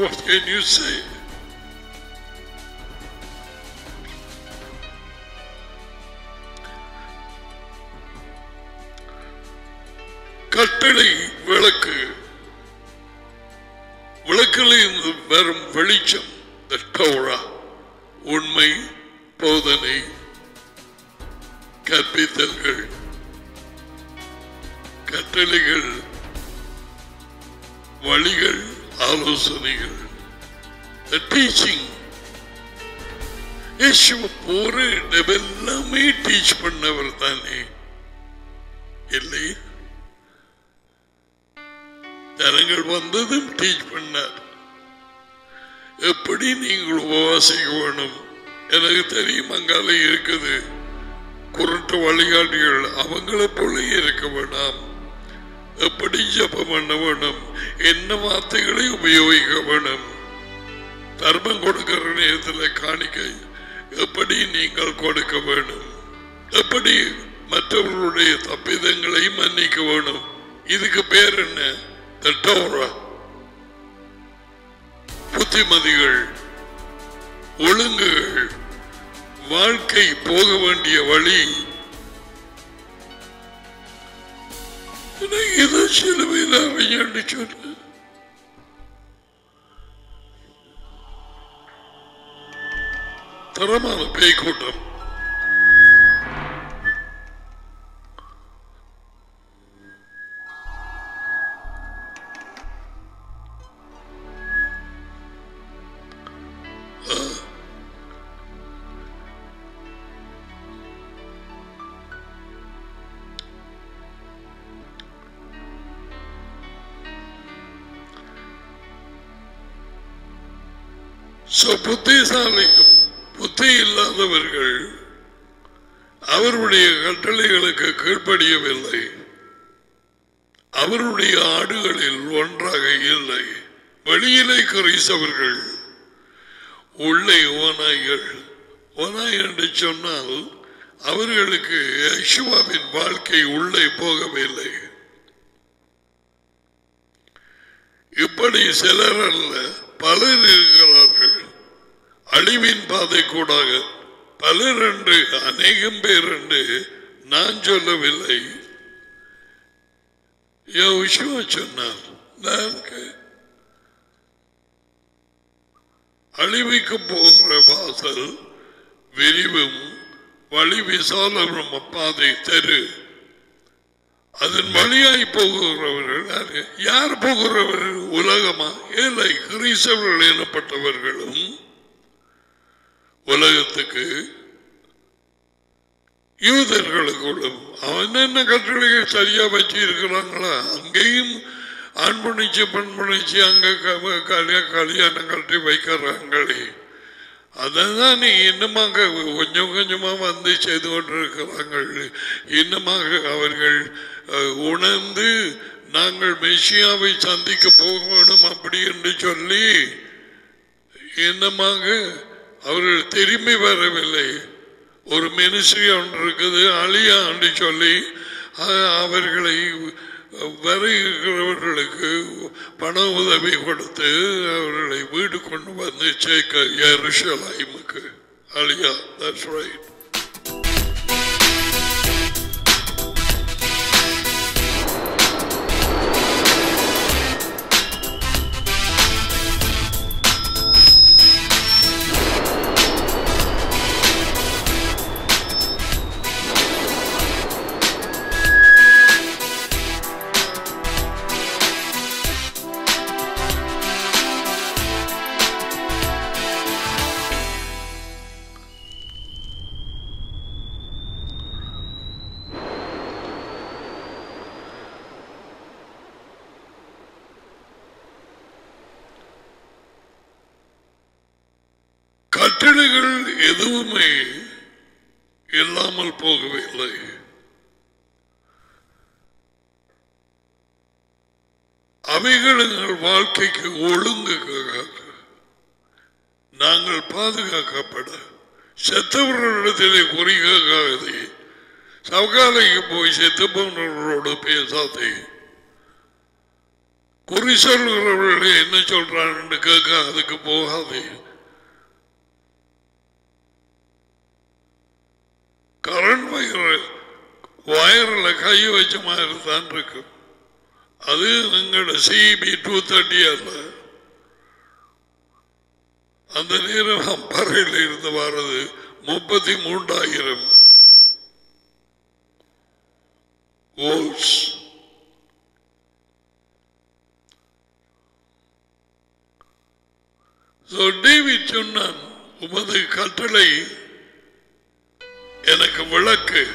What can you say? கட்டளை விளக்கு விளக்கில் இருந்து வரும் வெளிச்சம் the Torah, உண்மை போதனை கற்பித்தல்கள் கட்டளைகள் வழிகள் ஆலோசனைகள் டீச்சிங் போற இடமெல்லாமே டீச் பண்ணவர் தானே. இல்லை. ஜனங்கள் வந்ததும் டீச் பண்ணார். எப்படி நீங்கள் உபவாசிக்க வேணும் எனக்கு தெரியும் அங்கால இருக்குது. குருட்டு வழிகாட்டிகள் அவங்கள போல இருக்க வேண்டாம் எப்படி ஜபம் பண்ண வேணும் என்ன வார்த்தைகளை உபயோகிக்க வேணும் தர்மம் கொடுக்கிற நேரத்தில் காணிக்கை எப்படி நீங்கள் கொடுக்க வேணும் எப்படி மற்றவர்களுடைய தப்பிதங்களை மன்னிக்க வேணும் இதுக்கு பேர் என்ன? புத்திமதிகள் ஒழுங்குகள் வாழ்க்கை போக வேண்டிய வழி இது சிலுவையில் அறிஞன்னு சொல்லு. தரமான பேய் கூட்டம் புத்திசாலி புத்தி இல்லாதவர்கள் அவருடைய கட்டளைகளுக்கு கீழ்ப்படியவில்லை. அவருடைய ஆடுகளில் ஒன்றாக இல்லை. வெளியிலே கிரைசவர்கள் உள்ளே ஓநாய்கள். ஓநாய் என்று சொன்னால் அவர்களுக்கு யசுவாவின் வாழ்க்கை உள்ளே போகவில்லை. இப்படி சிலர் அல்ல பலர் இருக்கிறார்கள். அழிவின் பாதை கூடாக பலர் என்று அநேகம் பேர் என்று நான் சொல்லவில்லை. யோசுவா சொன்னார் நான் அழிவுக்கு போகிற வாசல் விரிவும் வழி விசாலமும் பாதை தெரு. அதன் வழியாய் போகிறவர்கள் யார்? போகிறவர்கள்? உலகமா? இல்லை கிரீசவர்கள் எனப்பட்டவர்களும் உலகத்துக்கு யூதர்களுக்குள்ளும் அவன் என்ன கட்டளைகள் சரியா வச்சு இருக்கிறாங்களா அங்கேயும் ஆண் பண்ணிச்சு பெண் பண்ணிச்சு அங்க கல்யாணம் கட்டி வைக்கிறாங்களே. அதான் இன்னமாக கொஞ்சம் கொஞ்சமா வந்து செய்து கொண்டிருக்கிறார்கள் இன்னமாக அவர்கள் உணர்ந்து நாங்கள் மெஷியாவை சந்திக்க போகணும் அப்படி என்று சொல்லி இன்னமாக அவர்கள் திரும்பி வரவில்லை. ஒரு மினிஸ்ட்ரி ஒன்று இருக்குது அழியா சொல்லி அவர்களை வருகிறவர்களுக்கு பண உதவி கொடுத்து அவர்களை வீடு கொண்டு வந்து சேர்க்க எருஷலாய்முக்கு அழியா தட்ஸ் ரைட் இல்லாமல் போகவில்லை. அவைகள் எங்கள் வாழ்க்கைக்கு ஒழுங்குக்காக நாங்கள் பாதுகாக்கப்பட செத்தவர்களிடத்திலே குறிக்காகாதே சவகாலைக்கு போய் செத்துப்பவர்களோடு பேசாதே. குறி சொல்கிறவர்களே என்ன சொல்றான்னு கேட்க அதுக்கு போகாதே. கரண்ட் வயிறு வயரில் கை வச்ச மாதிரி தான் இருக்கும் அது எங்களோட சிபி டூ தேர்ட்டி அல்ல. அந்த நேரம் அம்பறையில் இருந்து வர்றது முப்பத்தி மூன்றாயிரம். வோல்ட்ஸ் சொன்னான் உமது கட்டளை எனக்கு விளக்கு.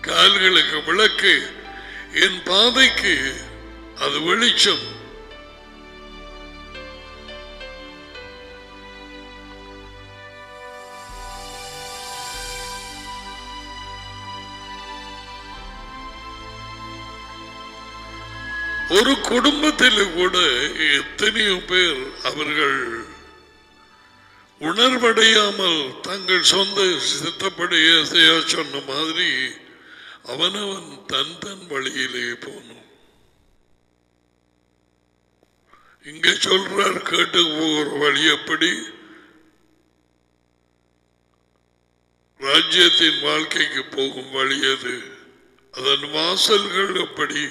கால்களுக்கு விளக்கு. என் பாதைக்கு அது வெளிச்சம். ஒரு குடும்பத்தில் கூட எத்தனையோ பேர் அவர்கள் உணர்வடையாமல் தங்கள் சொந்த சித்தப்படி ஏசையா சொன்ன மாதிரி அவனவன் தன் தன் வழியிலே போனும் இங்க சொல்றார் கேட்டு போகிற வழி எப்படி? ராஜ்யத்தின் வாழ்க்கைக்கு போகும் வழி அது அதன் வாசல்கள் எப்படி?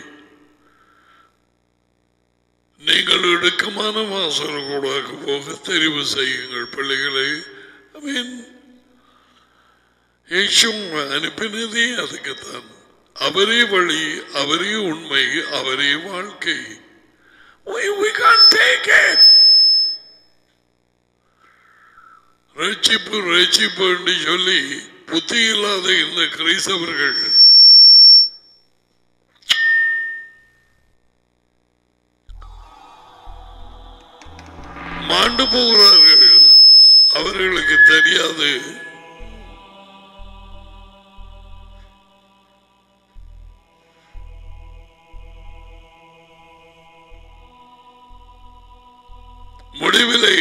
நீங்கள் இடுக்கமான வாசல் கூட போக தெரிவு செய்யுங்கள் பிள்ளைகளை. I அனுப்பினதே அதுக்குத்தான். அவரே வழி அவரே உண்மை அவரே வாழ்க்கை. We, we ரட்சிப்பு ரட்சிப்பு என்று சொல்லி புத்தி இல்லாத இந்த கிரைஸ்தவர்கள் மாண்டு போகிறார்கள் அவர்களுக்கு தெரியாது முடிவிலை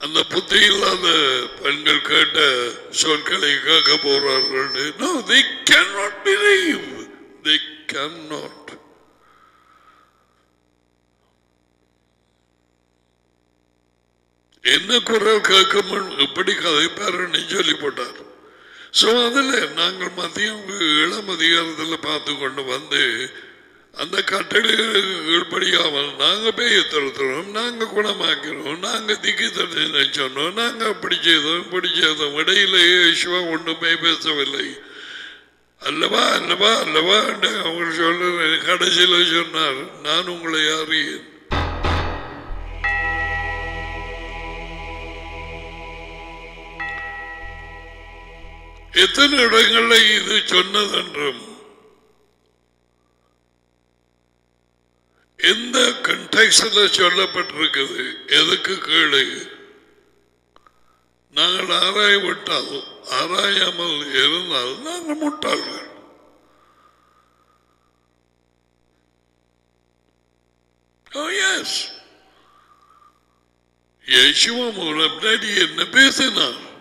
அந்த புத்தி இல்லாத பெண்கள் கேட்ட சொற்களை கேட்க போறார்கள் they cannot believe. They cannot. என்ன குரல் கேட்கும் எப்படி கதைப்பாருன்னு சொல்லி போட்டார். ஸோ அதில் நாங்கள் மதியம் இளம் அதிகாரத்தில் பார்த்து கொண்டு வந்து அந்த கட்டளைகள் படியாமல் நாங்கள் பேய துரத்துறோம் நாங்கள் குணமாக்கிறோம் நாங்கள் திக்கி தடுத்து சொன்னோம் நாங்கள் அப்படி செய்தோம் இப்படி செய்தோம். இடையிலேயே சிவா ஒன்றுமே பேசவில்லை. அல்லவா அல்லவா அல்லவா என்று சொல்ல கடைசியில் சொன்னார் நான் உங்களை அறியேன். எத்தனை இடங்கள்ல இது சொன்னதென்றும் எந்த கண்டெக்ட்ல சொல்லப்பட்டிருக்குது எதுக்கு கீழே? நாங்கள் ஆராய விட்டால் ஆராயாமல் இருந்தால் நாங்கள் முட்டாள்கள். Oh, மூலம் என்ன பேசினார்?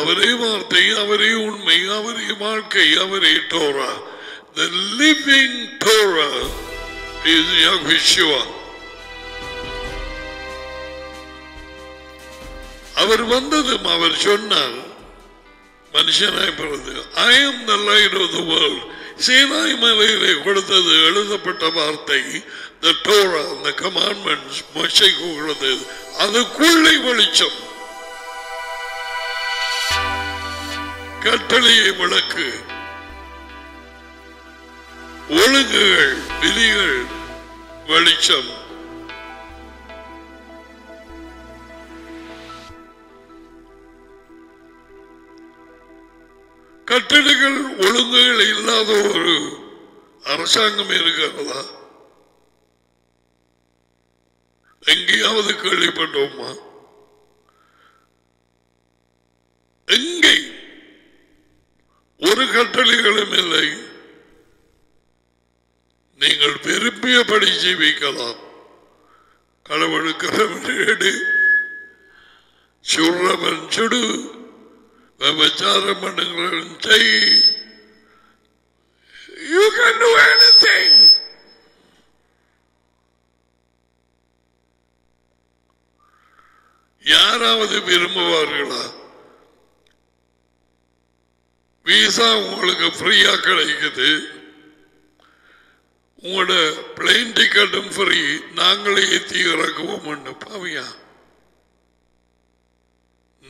அவரே வார்த்தை அவரே உண்மை அவரே வாழ்க்கை அவரே Torah. The living Torah. Is Yahushua. அவர் வந்ததும் அவர் சொன்னார் மனுஷனாய் பிறந்து I am the light of the world Sinai மலையிலே கொடுத்தது எழுதப்பட்ட வார்த்தை த டோரா த commandments மொஷை கொடுத்தது அதுக்குள்ளே வெளிச்சம். கட்டளையை விளக்கு. ஒழுங்குகள் விதிகள் வெளிச்சம். கட்டளைகள் ஒழுங்குகள் இல்லாத ஒரு அரசாங்கம் இருக்கிறதா? எங்கேயாவது கேள்விப்பட்டோமா? எங்கே ஒரு கட்டளைகளும் இல்லை. நீங்கள் விரும்பியபடி ஜீவிக்கலாம். களவெடுக்கிறவன் சுடுறவன் சுடு விபச்சாரம் பண்ணுகிறவன் செய். You can do anything யாராவது விரும்புவார்களா? விசா உங்களுக்கு ஃப்ரீயா கிடைக்குது. உங்களோட பிளேன் டிக்கெட்டும் ஃப்ரீ நாங்களே ஏற்றி இறக்குவோம் பாவியா?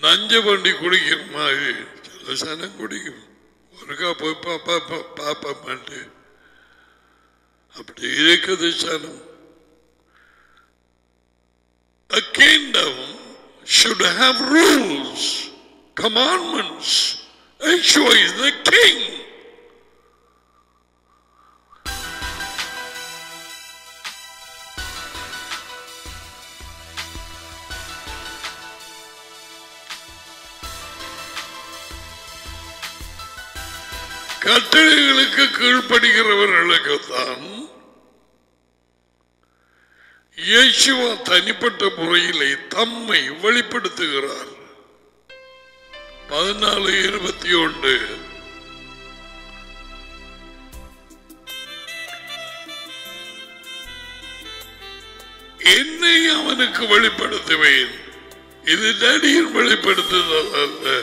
நஞ்ச வண்டி குடிக்கிற மாதிரி சில சனம் குடிக்கும். ஒருக்கா போய் பாப்பா பாப்பாட்டு அப்படி இருக்குது சனம் A kingdom should have rules, commandments. Yeshua is the king. கட்டளைகளுக்கு கீழ்ப்படுகிறவர்களுக்கு தான் இயேசுவா தனிப்பட்ட முறையிலே தம்மை வெளிப்படுத்துகிறார் பதினாலு இருபத்தி ஒன்று. என்னை அவனுக்கு வெளிப்படுத்துவேன். இது டடியின் வெளிப்படுத்துதல் அல்ல.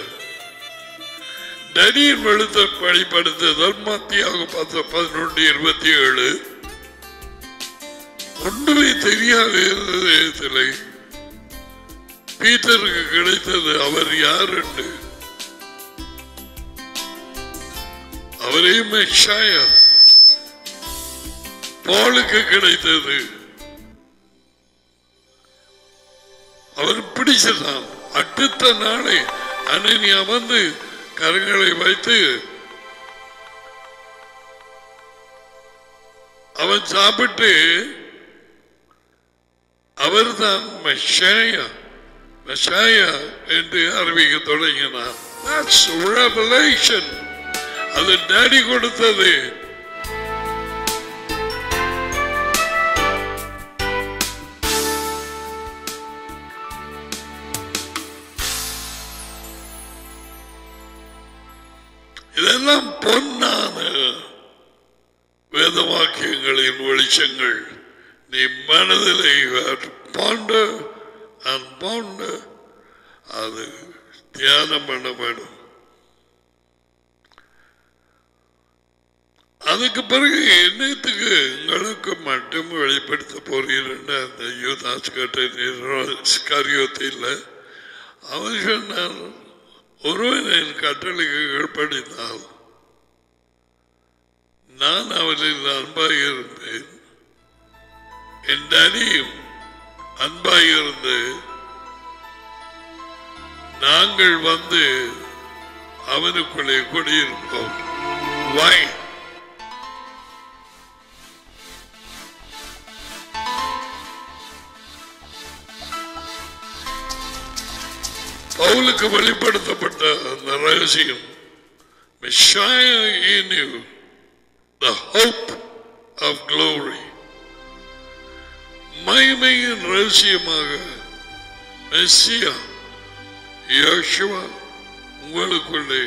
டடியின் வெளுத்த வெளிப்படுத்துதல் மத்தியாக பார்த்த பதினொன்று இருபத்தி ஏழு ஒன்றுமே தெரியாத இருந்தது பீட்டருக்கு கிடைத்தது அவர் யார் என்று அவரே பாலுக்கு கிடைத்தது. அவர் பிடிச்சிட்டான் அடுத்த நாளை அனனியா அமர்ந்து கரங்களை வைத்து அவன் சாப்பிட்டு அவர்தான் தான் மெஷாயா என்று அறிவிக்க தொடங்கினார் That's revelation. அது டேடி கொடுத்தது. இதெல்லாம் பொன்னான வேத வாக்கியங்களின் வெளிச்சங்கள். நீ மனதிலே பாண்ட நான் பாண்ட அது தியானம் பண்ண வேண்டும் அதுக்கு பிறகு என்னத்துக்கு உங்களுக்கு மட்டும் வெளிப்படுத்த போறீர்கள் அந்த யூதாஸ் கட்ட அவன் சொன்னான் ஒருவன் என் கட்டளைக்கு கீழ்ப்படித்தால் நான் அவனில் அன்பாக இருப்பேன் என் அணியும் அன்பாக இருந்து நாங்கள் வந்து அவனுக்குள்ளே குடியிருப்போம். வாய் பவுலுக்கு வெளிப்படுத்தப்பட்ட அந்த ரகசியம். Messiah the hope of glory. மகிமையின் ரகசியமாக மெஸ்ஸியா யோசுவா உங்களுக்குள்ளே.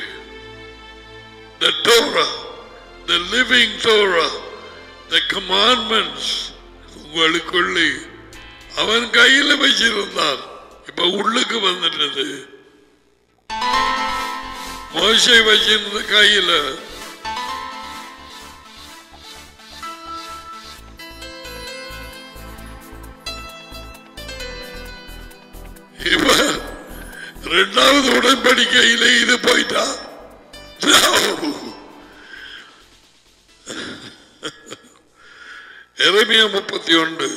The Torah, the living Torah, the commandments உங்களுக்குள்ளே. அவன் கையில் வச்சிருந்தான். இப்ப உள்ளுக்கு வந்துட்டது. மோசை வச்சிருந்த கையில. இப்ப ரெண்டாவது உடன்படிக்கையில இது போயிட்டா? எரமியா முப்பத்தி ஒன்று.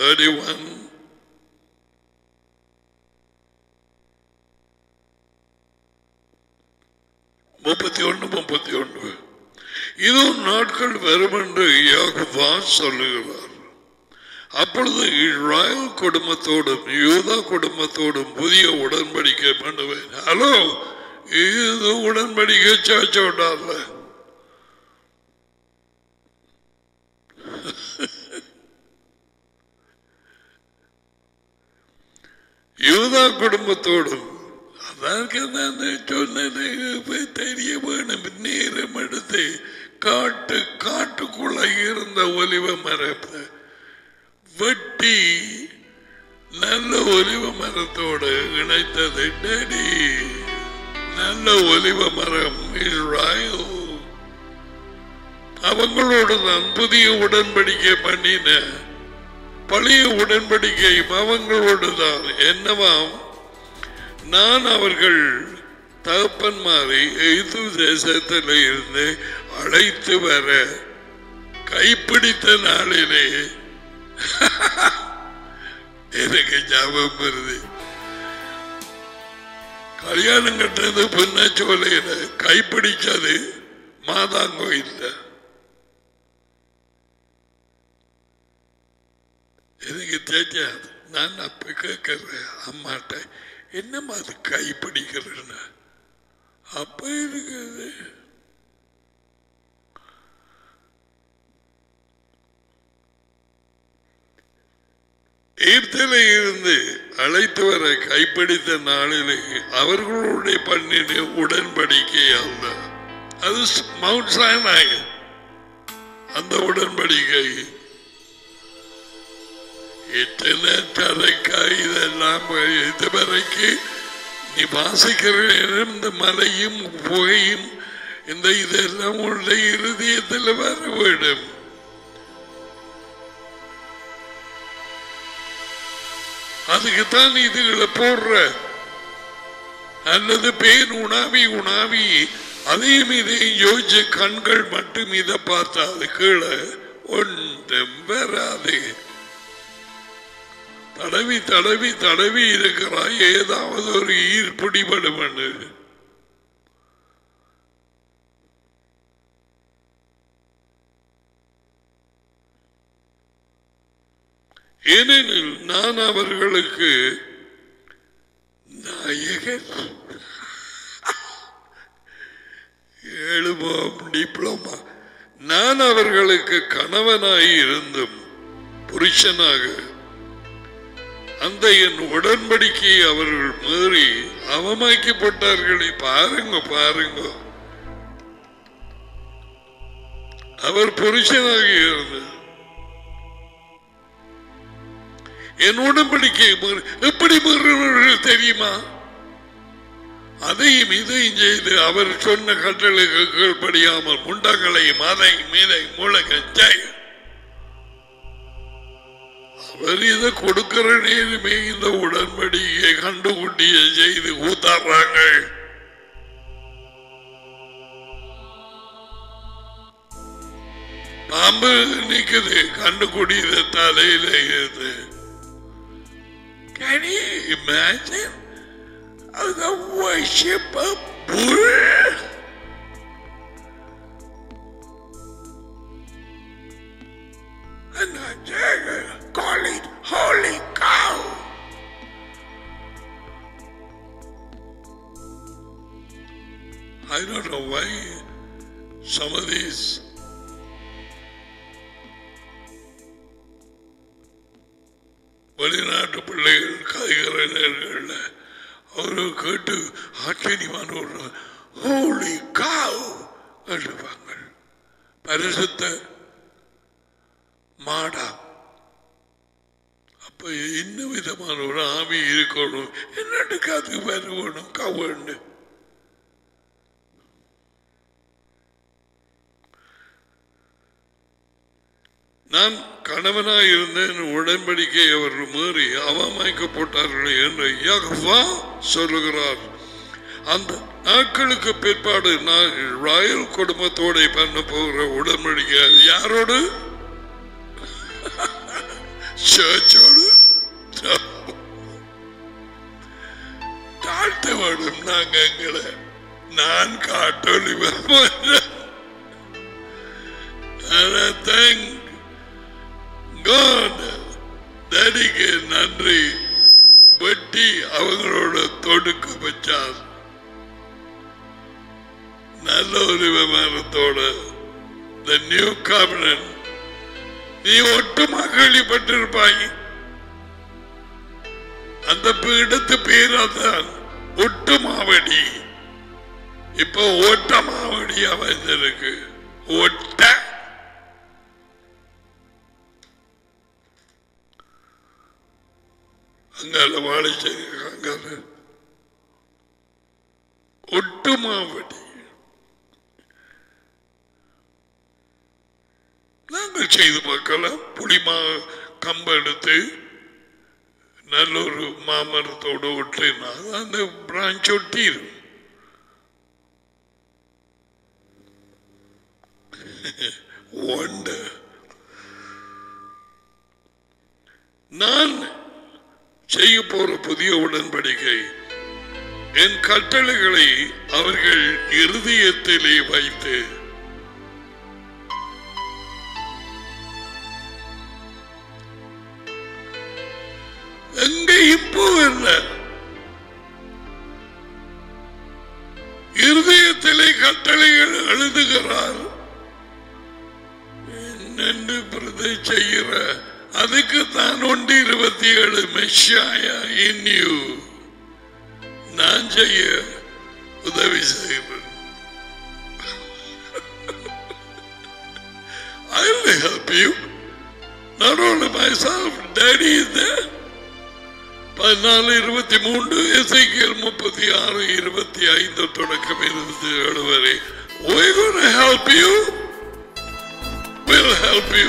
Thirty-one. முப்பத்தி ஒன்று முப்பத்தி ஒன்று. இதோ நாட்கள் வரும் என்று யாகுவா சொல்லுகிறார். அப்பொழுது இஸ்ராயல் குடும்பத்தோடும் யூதா குடும்பத்தோடும் புதிய உடன்படிக்கை பண்ணுவேன். ஹலோ இது உடன்படிக்கை சாச்சோட்டார்ல யூதா குடும்பத்தோடும் அதற்கு நான் சொன்னது? தெரிய வேணும். நேரம் எடுத்து காட்டு காட்டுக்குள்ள இருந்த ஒலிவ மரத்தை வெட்டி நல்ல ஒலிவ மரத்தோடு இணைத்தது. டேடி நல்ல ஒலிவ மரம் இஸ்ராயல். அவங்களோடு தான் புதிய உடன்படிக்கை பண்ணின பழைய உடன்படிக்கையும் அவங்களோடு தான் என்னவாம்? நான் அவர்கள் தகப்பன்மாரை எய்து தேசத்தில் இருந்து அழைத்து வர கைப்பிடித்த நாளிலே. எனக்கு ஞாபகம் வருது. கல்யாணம் கட்டுறது பொன்னாச்சோலையில கைப்பிடிச்சது மாதாங்கோயில்ல. எனக்கு தெரியாது நான் அப்போ கேட்குறேன் அம்மாட்ட என்னம்மா அது கைப்பிடிக்கிறேன்னு அப்ப இருக்குது. ஈர்த்தில இருந்து அழைத்து வர கைப்பிடித்த நாளிலே அவர்களுடைய பண்ணின உடன்படிக்கை அல்ல. அது மவுண்ட் சாயனாய் அந்த உடன்படிக்கை இத்தனை தரைக்கா இதெல்லாம் இதுவரைக்கு நீ வாசிக்கிற இந்த மலையும் புகையும் இந்த இதெல்லாம் உள்ள இருதயத்தில் வர அதுக்குத்தான் இதுகளை போடுற. அல்லது பேர் உணாவி உணாவி அதையும் இதையும் யோசிச்ச கண்கள் மட்டும் இதை பார்த்தா அது கீழே ஒன்றும் வராது. தடவி தடவி தடவி இருக்கிறாய். ஏதாவது ஒரு ஈர்ப்பிடிபடும் ஏனெனில் நான் அவர்களுக்கு நாயகர் எழுபோம் டிப்ளமா. நான் அவர்களுக்கு கணவனாய் இருந்தும் புருஷனாக அந்த என் உடன்படிக்கையை அவர்கள் மீறி அவமாக்கப்பட்டார்களே பாருங்க பாருங்க. அவர் புருஷனாக என் உடன்படிக்கை எப்படி மீறுவர்கள் தெரியுமா? அதையும் இதையும் செய்து அவர் சொன்ன கட்டளைக்கு படியாமல் முண்டங்களையும் அதை மீதை மூளை கஞ்சாயம் அவர் இதை கொடுக்கிற நேருமே இந்த உடன்படிக்கையை கண்டுகுட்டிய செய்து ஊத்தாடுறாங்க. பாம்பு நிக்குது. கண்டுகுடியில தலையில இருந்து Can you imagine. the worship of bull? And I dare call it holy cow. I don't know why some of these வெளிநாட்டு பிள்ளைகள் காய்கறிகள் அவரு கேட்டு ஆச்சரியமான ஒரு ஹோலி காவ் எழுவாங்க பரிசுத்த மாடா. அப்ப என்ன விதமான ஒரு ஆவி இருக்கணும்? என்னட்டு அது வருவணும் கவன்னு நான் கணவனாய் இருந்த உடன்படிக்கை அவர்கள் மீறி அவமாய்க்கப்பட்டார்கள் என்று யகவா சொல்லுகிறார். அந்த நாட்களுக்கு பிற்பாடு நான் ராயல் குடும்பத்தோட பண்ண போகிற உடன்படிக்கை அது யாரோடு? சர்ச்சோடு தாழ்த்த வேண்டும் நாங்க எங்களை நான் காட்டொலி தேங்க் நன்றி. வெட்டி அவங்களோட தொடுக்கு வச்சார். நல்ல ஒரு விமானத்தோட த நியூ covenant நீ ஒட்டுமாக கேள்விப்பட்டிருப்பாய் அந்த பீடத்து பேர் அதான் ஒட்டுமாவடி. இப்ப ஓட்டமாவடி வந்திருக்கு ஒட்ட. அங்கால வாழைச்சேரி ஒட்டு மாவடி நாங்கள் செய்து பார்க்கலாம். புளிமா கம்பெடுத்து நல்ல ஒரு மாமரத்தோடு ஒட்டினா அந்த பிரான்ச் ஒட்டிடும் நான் செய்ய போற புதிய உடன்படிக்கை என் கட்டளைகளை அவர்கள் இருதயத்திலே வைத்து எங்கேயும் போவில்லை. இருதயத்திலே கட்டளைகள் எழுதுகிறார். என்னென்று பிரதை செய்கிற? அதுக்கு தான் ஒன்று இருபத்தி ஏழு மெஷாயா இன்யூ. நான் செய்ய உதவி செய்வேன். I help help you. Not only myself, Daddy is there. பதினாலு இருபத்தி மூன்று இசைக்கியல் முப்பத்தி ஆறு இருபத்தி ஐந்து தொடக்கம் இருபத்தி ஏழு வரை We're you to help you. We'll help you.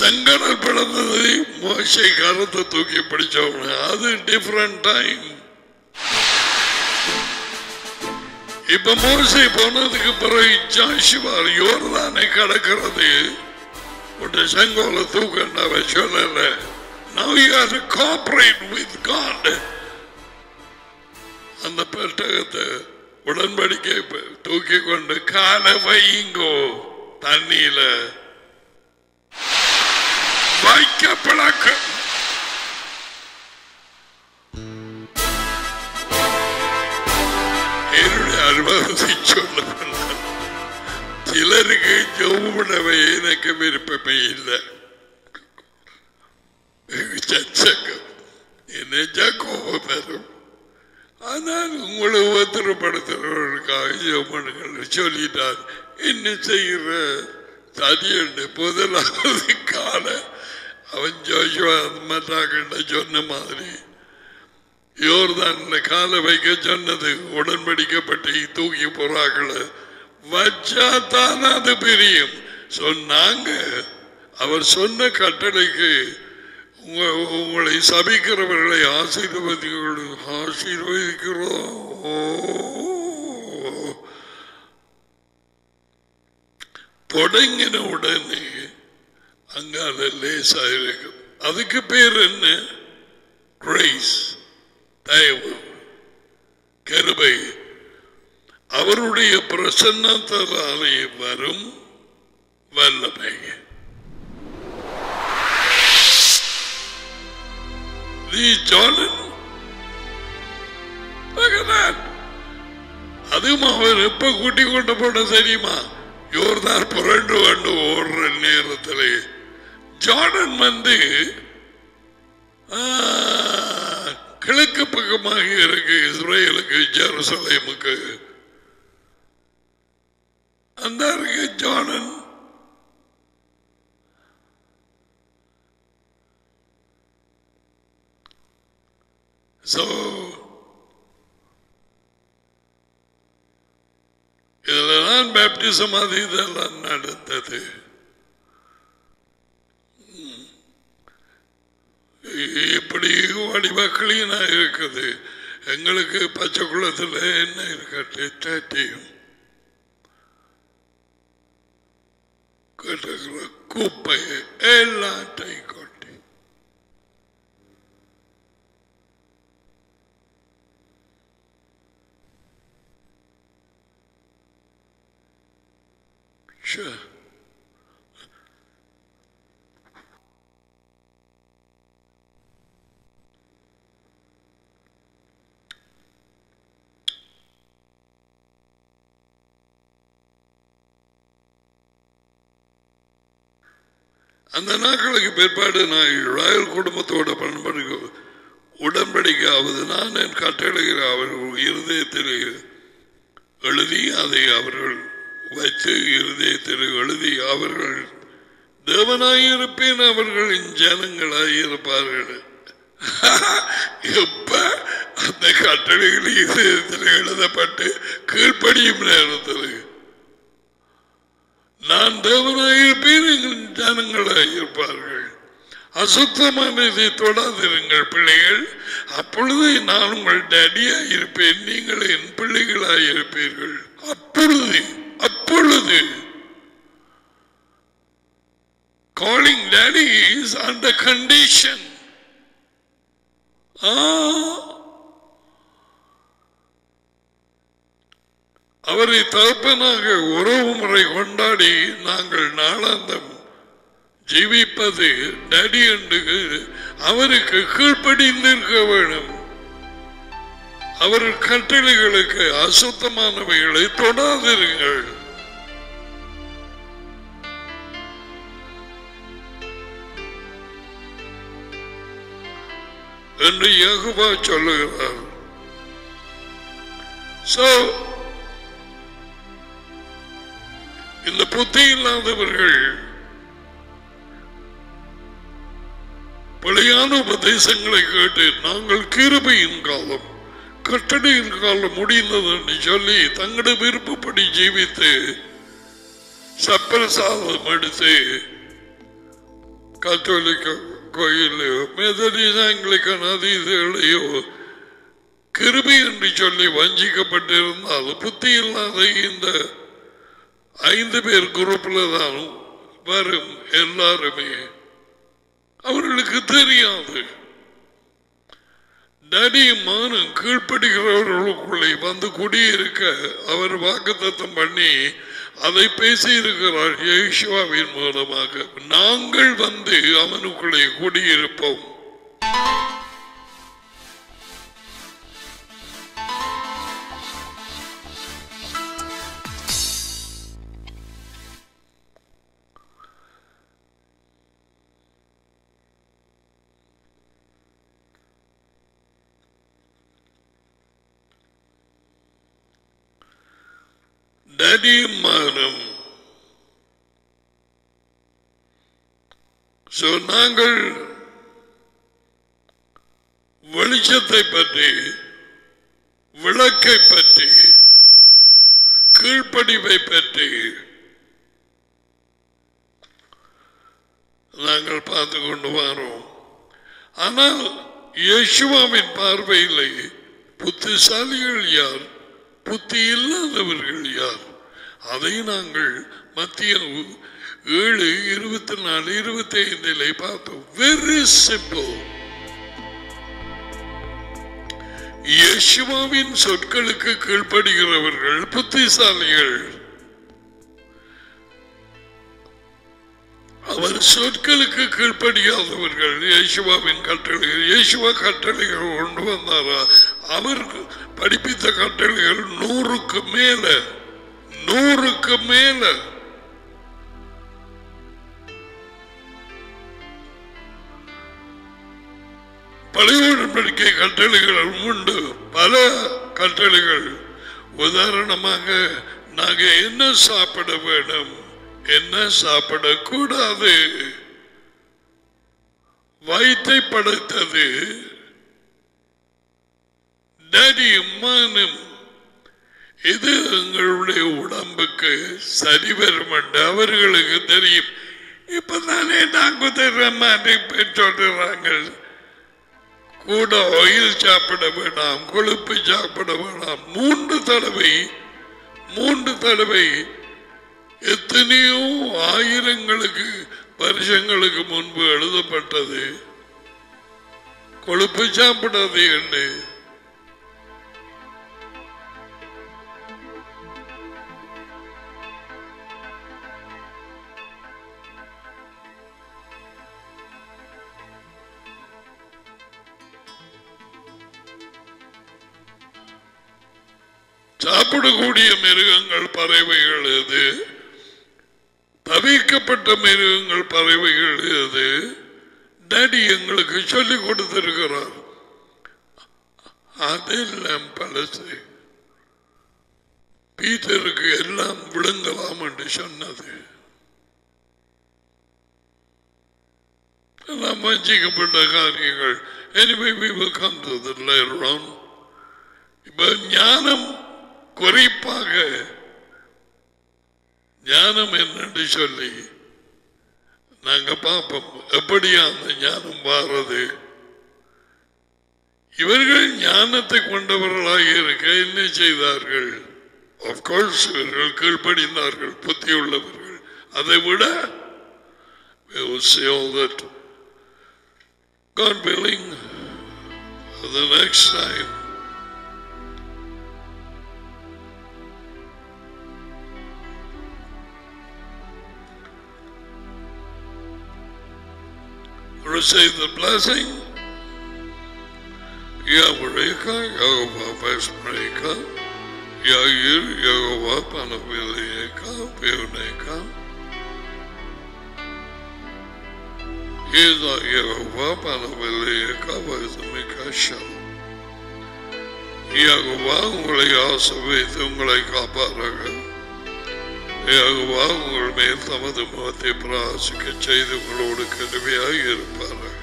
செங்கடல் பிறந்ததை மோசை கருத்தை தூக்கி பிடிச்சவங்க. அது டிஃபரெண்ட் டைம் இப்ப மோசை போனதுக்கு பிறகு ஜாஷுவார் யோர்தானை கடக்கிறது. உன்னை சங்கோல தூக்கண்டாவ சொல்லல. Now you have to cooperate with God. அந்த பெட்டகத்தை உடன்படிக்கை தூக்கி கொண்டு காலை வையுங்கோ தண்ணியில. பழக்க பழக்கம் என்னுடைய அனுபவத்தை சொல்ல சிலருக்கு ஜோமுடவை எனக்கு விருப்பமே இல்லை சச்சக்கம் என்ன கோபம் வரும் ஆனால் உங்களை உத்தரப்படுத்துறவர்களுக்காக ஜோமனுங்கள் சொல்லிட்டார் என்ன செய்கிற சரியண்டு முதலாவது காலை அவன் ஜோஷுவா மத்தாக்கிட்ட சொன்ன மாதிரி. யோர்தான் காலை வைக்க சொன்னது உடன்படிக்கப்பட்டு தூக்கி போறாங்கள வச்சா தான் அது பிரியும். சொன்னாங்க. அவர் சொன்ன கட்டளைக்கு உங்க- உங்களை சபிக்கிறவர்களை ஆசீர்வதிக்கிறோம் ஆசீர்வதிக்கிறோம். தொடங்கின உடனே அங்க லேசாக லேசா இருக்கும் அதுக்கு பேர் என்ன? கிரேஸ் தயவு கருபை. அவருடைய பிரசன்னத்தாலே வரும் வல்லமை. அதுவும் அவர் எப்ப கூட்டி கொண்டு போன தெரியுமா? யோர்தான் புரண்டு கண்டு ஓடுற நேரத்தில். ஜார்டன் வந்து கிழக்கு பக்கமாக இருக்கு இஸ்ரேலுக்கு ஜெருசலேமுக்கு. அந்த இருக்கு ஜார்டன். So, இதெல்லாம் பேப்டிசம் அது இதெல்லாம் நடந்தது. இப்படி வடிவ கிளீனா இருக்குது. எங்களுக்கு பச்சை குளத்தில் என்ன இருக்கட்டு தேட்டியும் கட்டுகிற குப்பை எல்லாத்தையும் கொட்டி. Sure. அந்த நாட்களுக்கு பிற்பாடு நான் ராயல் குடும்பத்தோட பண்படுக. உடன்படிக்காவது நான் என் கட்டளைகிற அவர்கள் இருதயத்தில் எழுதி அதை அவர்கள் வச்சு இருதயத்தில் எழுதி அவர்கள் தேவனாயிருப்பேன் அவர்களின் ஜனங்களாயிருப்பார்கள் எப்ப அந்த கட்டளைகள் இருதயத்தில் எழுதப்பட்டு கீழ்ப்படியும் நேரத்தில் நான் தேவனாயிருப்பேன் எங்கள் அசுத்தமான அசுத்தமானதை தொடாதிருங்கள் பிள்ளைகள். அப்பொழுது நான் உங்கள் டேடியா இருப்பேன். நீங்கள் என் பிள்ளைகளாய் இருப்பீர்கள். அப்பொழுது அப்பொழுது. Calling daddy is under condition அவரை தகப்பனாக உறவு முறை கொண்டாடி நாங்கள் நாளாந்தம் ஜீவிப்பது டடி என்று அவருக்கு கீழ்ப்படிந்திருக்க வேண்டும். அவர் கட்டளைகளுக்கு அசுத்தமானவைகளை தொடாதிருங்கள். என்று யகுவா சொல்லுகிறார். So, இந்த புத்தி இல்லாதவர்கள் பழையான உபதேசங்களை கேட்டு நாங்கள் கிருபையின் காலம் கட்டடையின் காலம் முடிந்ததுன்னு சொல்லி தங்களுடைய விருப்பப்படி ஜீவித்து சப்பிரசாதம் எடுத்து கத்தோலிக்க கோயிலையோ மெதடிஸ் ஆங்கிலிக்கன் அது கிருபி என்று சொல்லி வஞ்சிக்கப்பட்டிருந்தால் புத்தி இல்லாத இந்த ஐந்து பேர் குரூப்ல தான் வரும் எல்லாருமே. அவர்களுக்கு தெரியாது. டடியும் கீழ்ப்படுகிறவர்களுக்குள்ளே வந்து குடியிருக்க அவர் வாக்குத்தத்தம் பண்ணி அதை பேசியிருக்கிறார் யேசுவாவின் மூலமாக. நாங்கள் வந்து அவனுக்குள்ளே குடியிருப்போம். டடியும் நாங்கள் வெளிச்சத்தை பற்றி விளக்கை பற்றி கீழ்ப்படிவை பற்றி நாங்கள் பார்த்து கொண்டு வரோம். ஆனால் யேசுவாவின் பார்வையிலே புத்திசாலிகள் யார்? புத்தி இல்லாதவர்கள் யார்? அதை நாங்கள் மத்திய ஏழு இருபத்தி நாலு இருபத்தி ஐந்திலே பார்த்தோம் வெரி சிம்பிள் யேசுவாவின் சொற்களுக்கு கீழ்ப்படுகிறவர்கள் புத்திசாலிகள். அவர் சொற்களுக்கு கீழ்ப்படியாதவர்கள் இயேசுவாவின் கட்டளைகள் இயேசுவா கட்டளைகள் கொண்டு வந்தாரா? அவர் படிப்பித்த கட்டளைகள் நூறுக்கு மேல. நூறுக்கு மேல. பழைய உடன்படிக்கை கட்டளைகள் உண்டு. பல கட்டளைகள். உதாரணமாக நாங்க என்ன சாப்பிட வேண்டும் என்ன சாப்பிடக்கூடாது? வயிற்றை படைத்தது. டடியும் மானும் இது எங்களுடைய உடம்புக்கு சரி வரும் என்று அவர்களுக்கு தெரியும். இப்ப தானே நாங்க தர்ற மாதிரி பெற்றோடுறாங்க கூட ஆயில் சாப்பிட வேண்டாம் கொழுப்பு சாப்பிட வேண்டாம் மூன்று தடவை மூன்று தடவை எத்தனையோ ஆயிரங்களுக்கு வருஷங்களுக்கு முன்பு எழுதப்பட்டது. கொழுப்பு சாப்பிடாது என்று. சாப்பிடக்கூடிய மிருகங்கள் பறவைகள் எது? தவிக்கப்பட்ட மிருகங்கள் பறவைகள் எது? டேடி எங்களுக்கு சொல்லி கொடுத்திருக்கிறார். அதெல்லாம் பழசு. பீட்டருக்கு எல்லாம் விழுங்கலாம் என்று சொன்னது. எல்லாம் வஞ்சிக்கப்பட்ட காரியங்கள். Anyway we will come to that later on இப்ப ஞானம் குறிப்பாக ஞானம் என்னன்னு சொல்லி நாங்க பார்ப்போம். எப்படியா அந்த ஞானம் வாரது இவர்கள் ஞானத்தை கொண்டவர்களாக இருக்க என்ன செய்தார்கள்? கோர்ஸ் இவர்கள் கீழ்ப்படிந்தார்கள் புத்தி உள்ளவர்கள். அதை விட God willing the next time. receive the blessing. Yawarika, Yahova Vesmarika, Yayir, Yahova Panavilika, Pionika. Yila Yahova Panavilika Vesamika Shalom. Yahova, Ungli Asavi, Ungli Kaparaka. யகுவா உங்கள் மேல் தமது முகத்தை பிராசிக்க செய்து உங்களோடு கருவியாக இருப்பாராக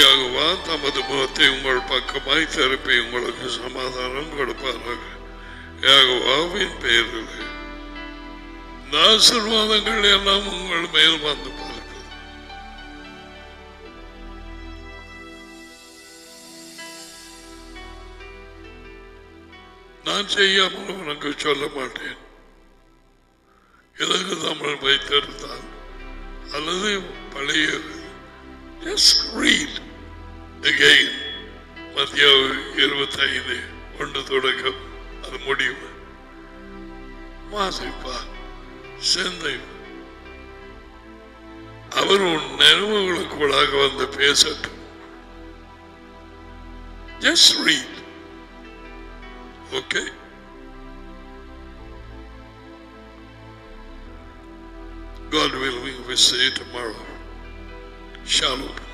யகுவா தமது முகத்தை உங்கள் பக்கமாய் திருப்பி உங்களுக்கு சமாதானம் கொடுப்பாராக யகுவாவின் பேரில் ஆசீர்வாதங்கள் எல்லாம் உங்கள் மேல் வந்து நான் செய்யாமல் உனக்கு சொல்ல மாட்டேன். இலகு தமிழ் வைத்திருந்தால் அல்லது பழைய மத்திய இருபத்தி ஐந்து இருபத்தைந்து ஒன்று தொடக்கம். அது முடிவு. வாசிப்பா. சிந்தை. அவர் உன் நினைவுகளுக்குள்ளாக வந்து பேசட்டும். Just read okay God willing, we see you tomorrow. Shalom.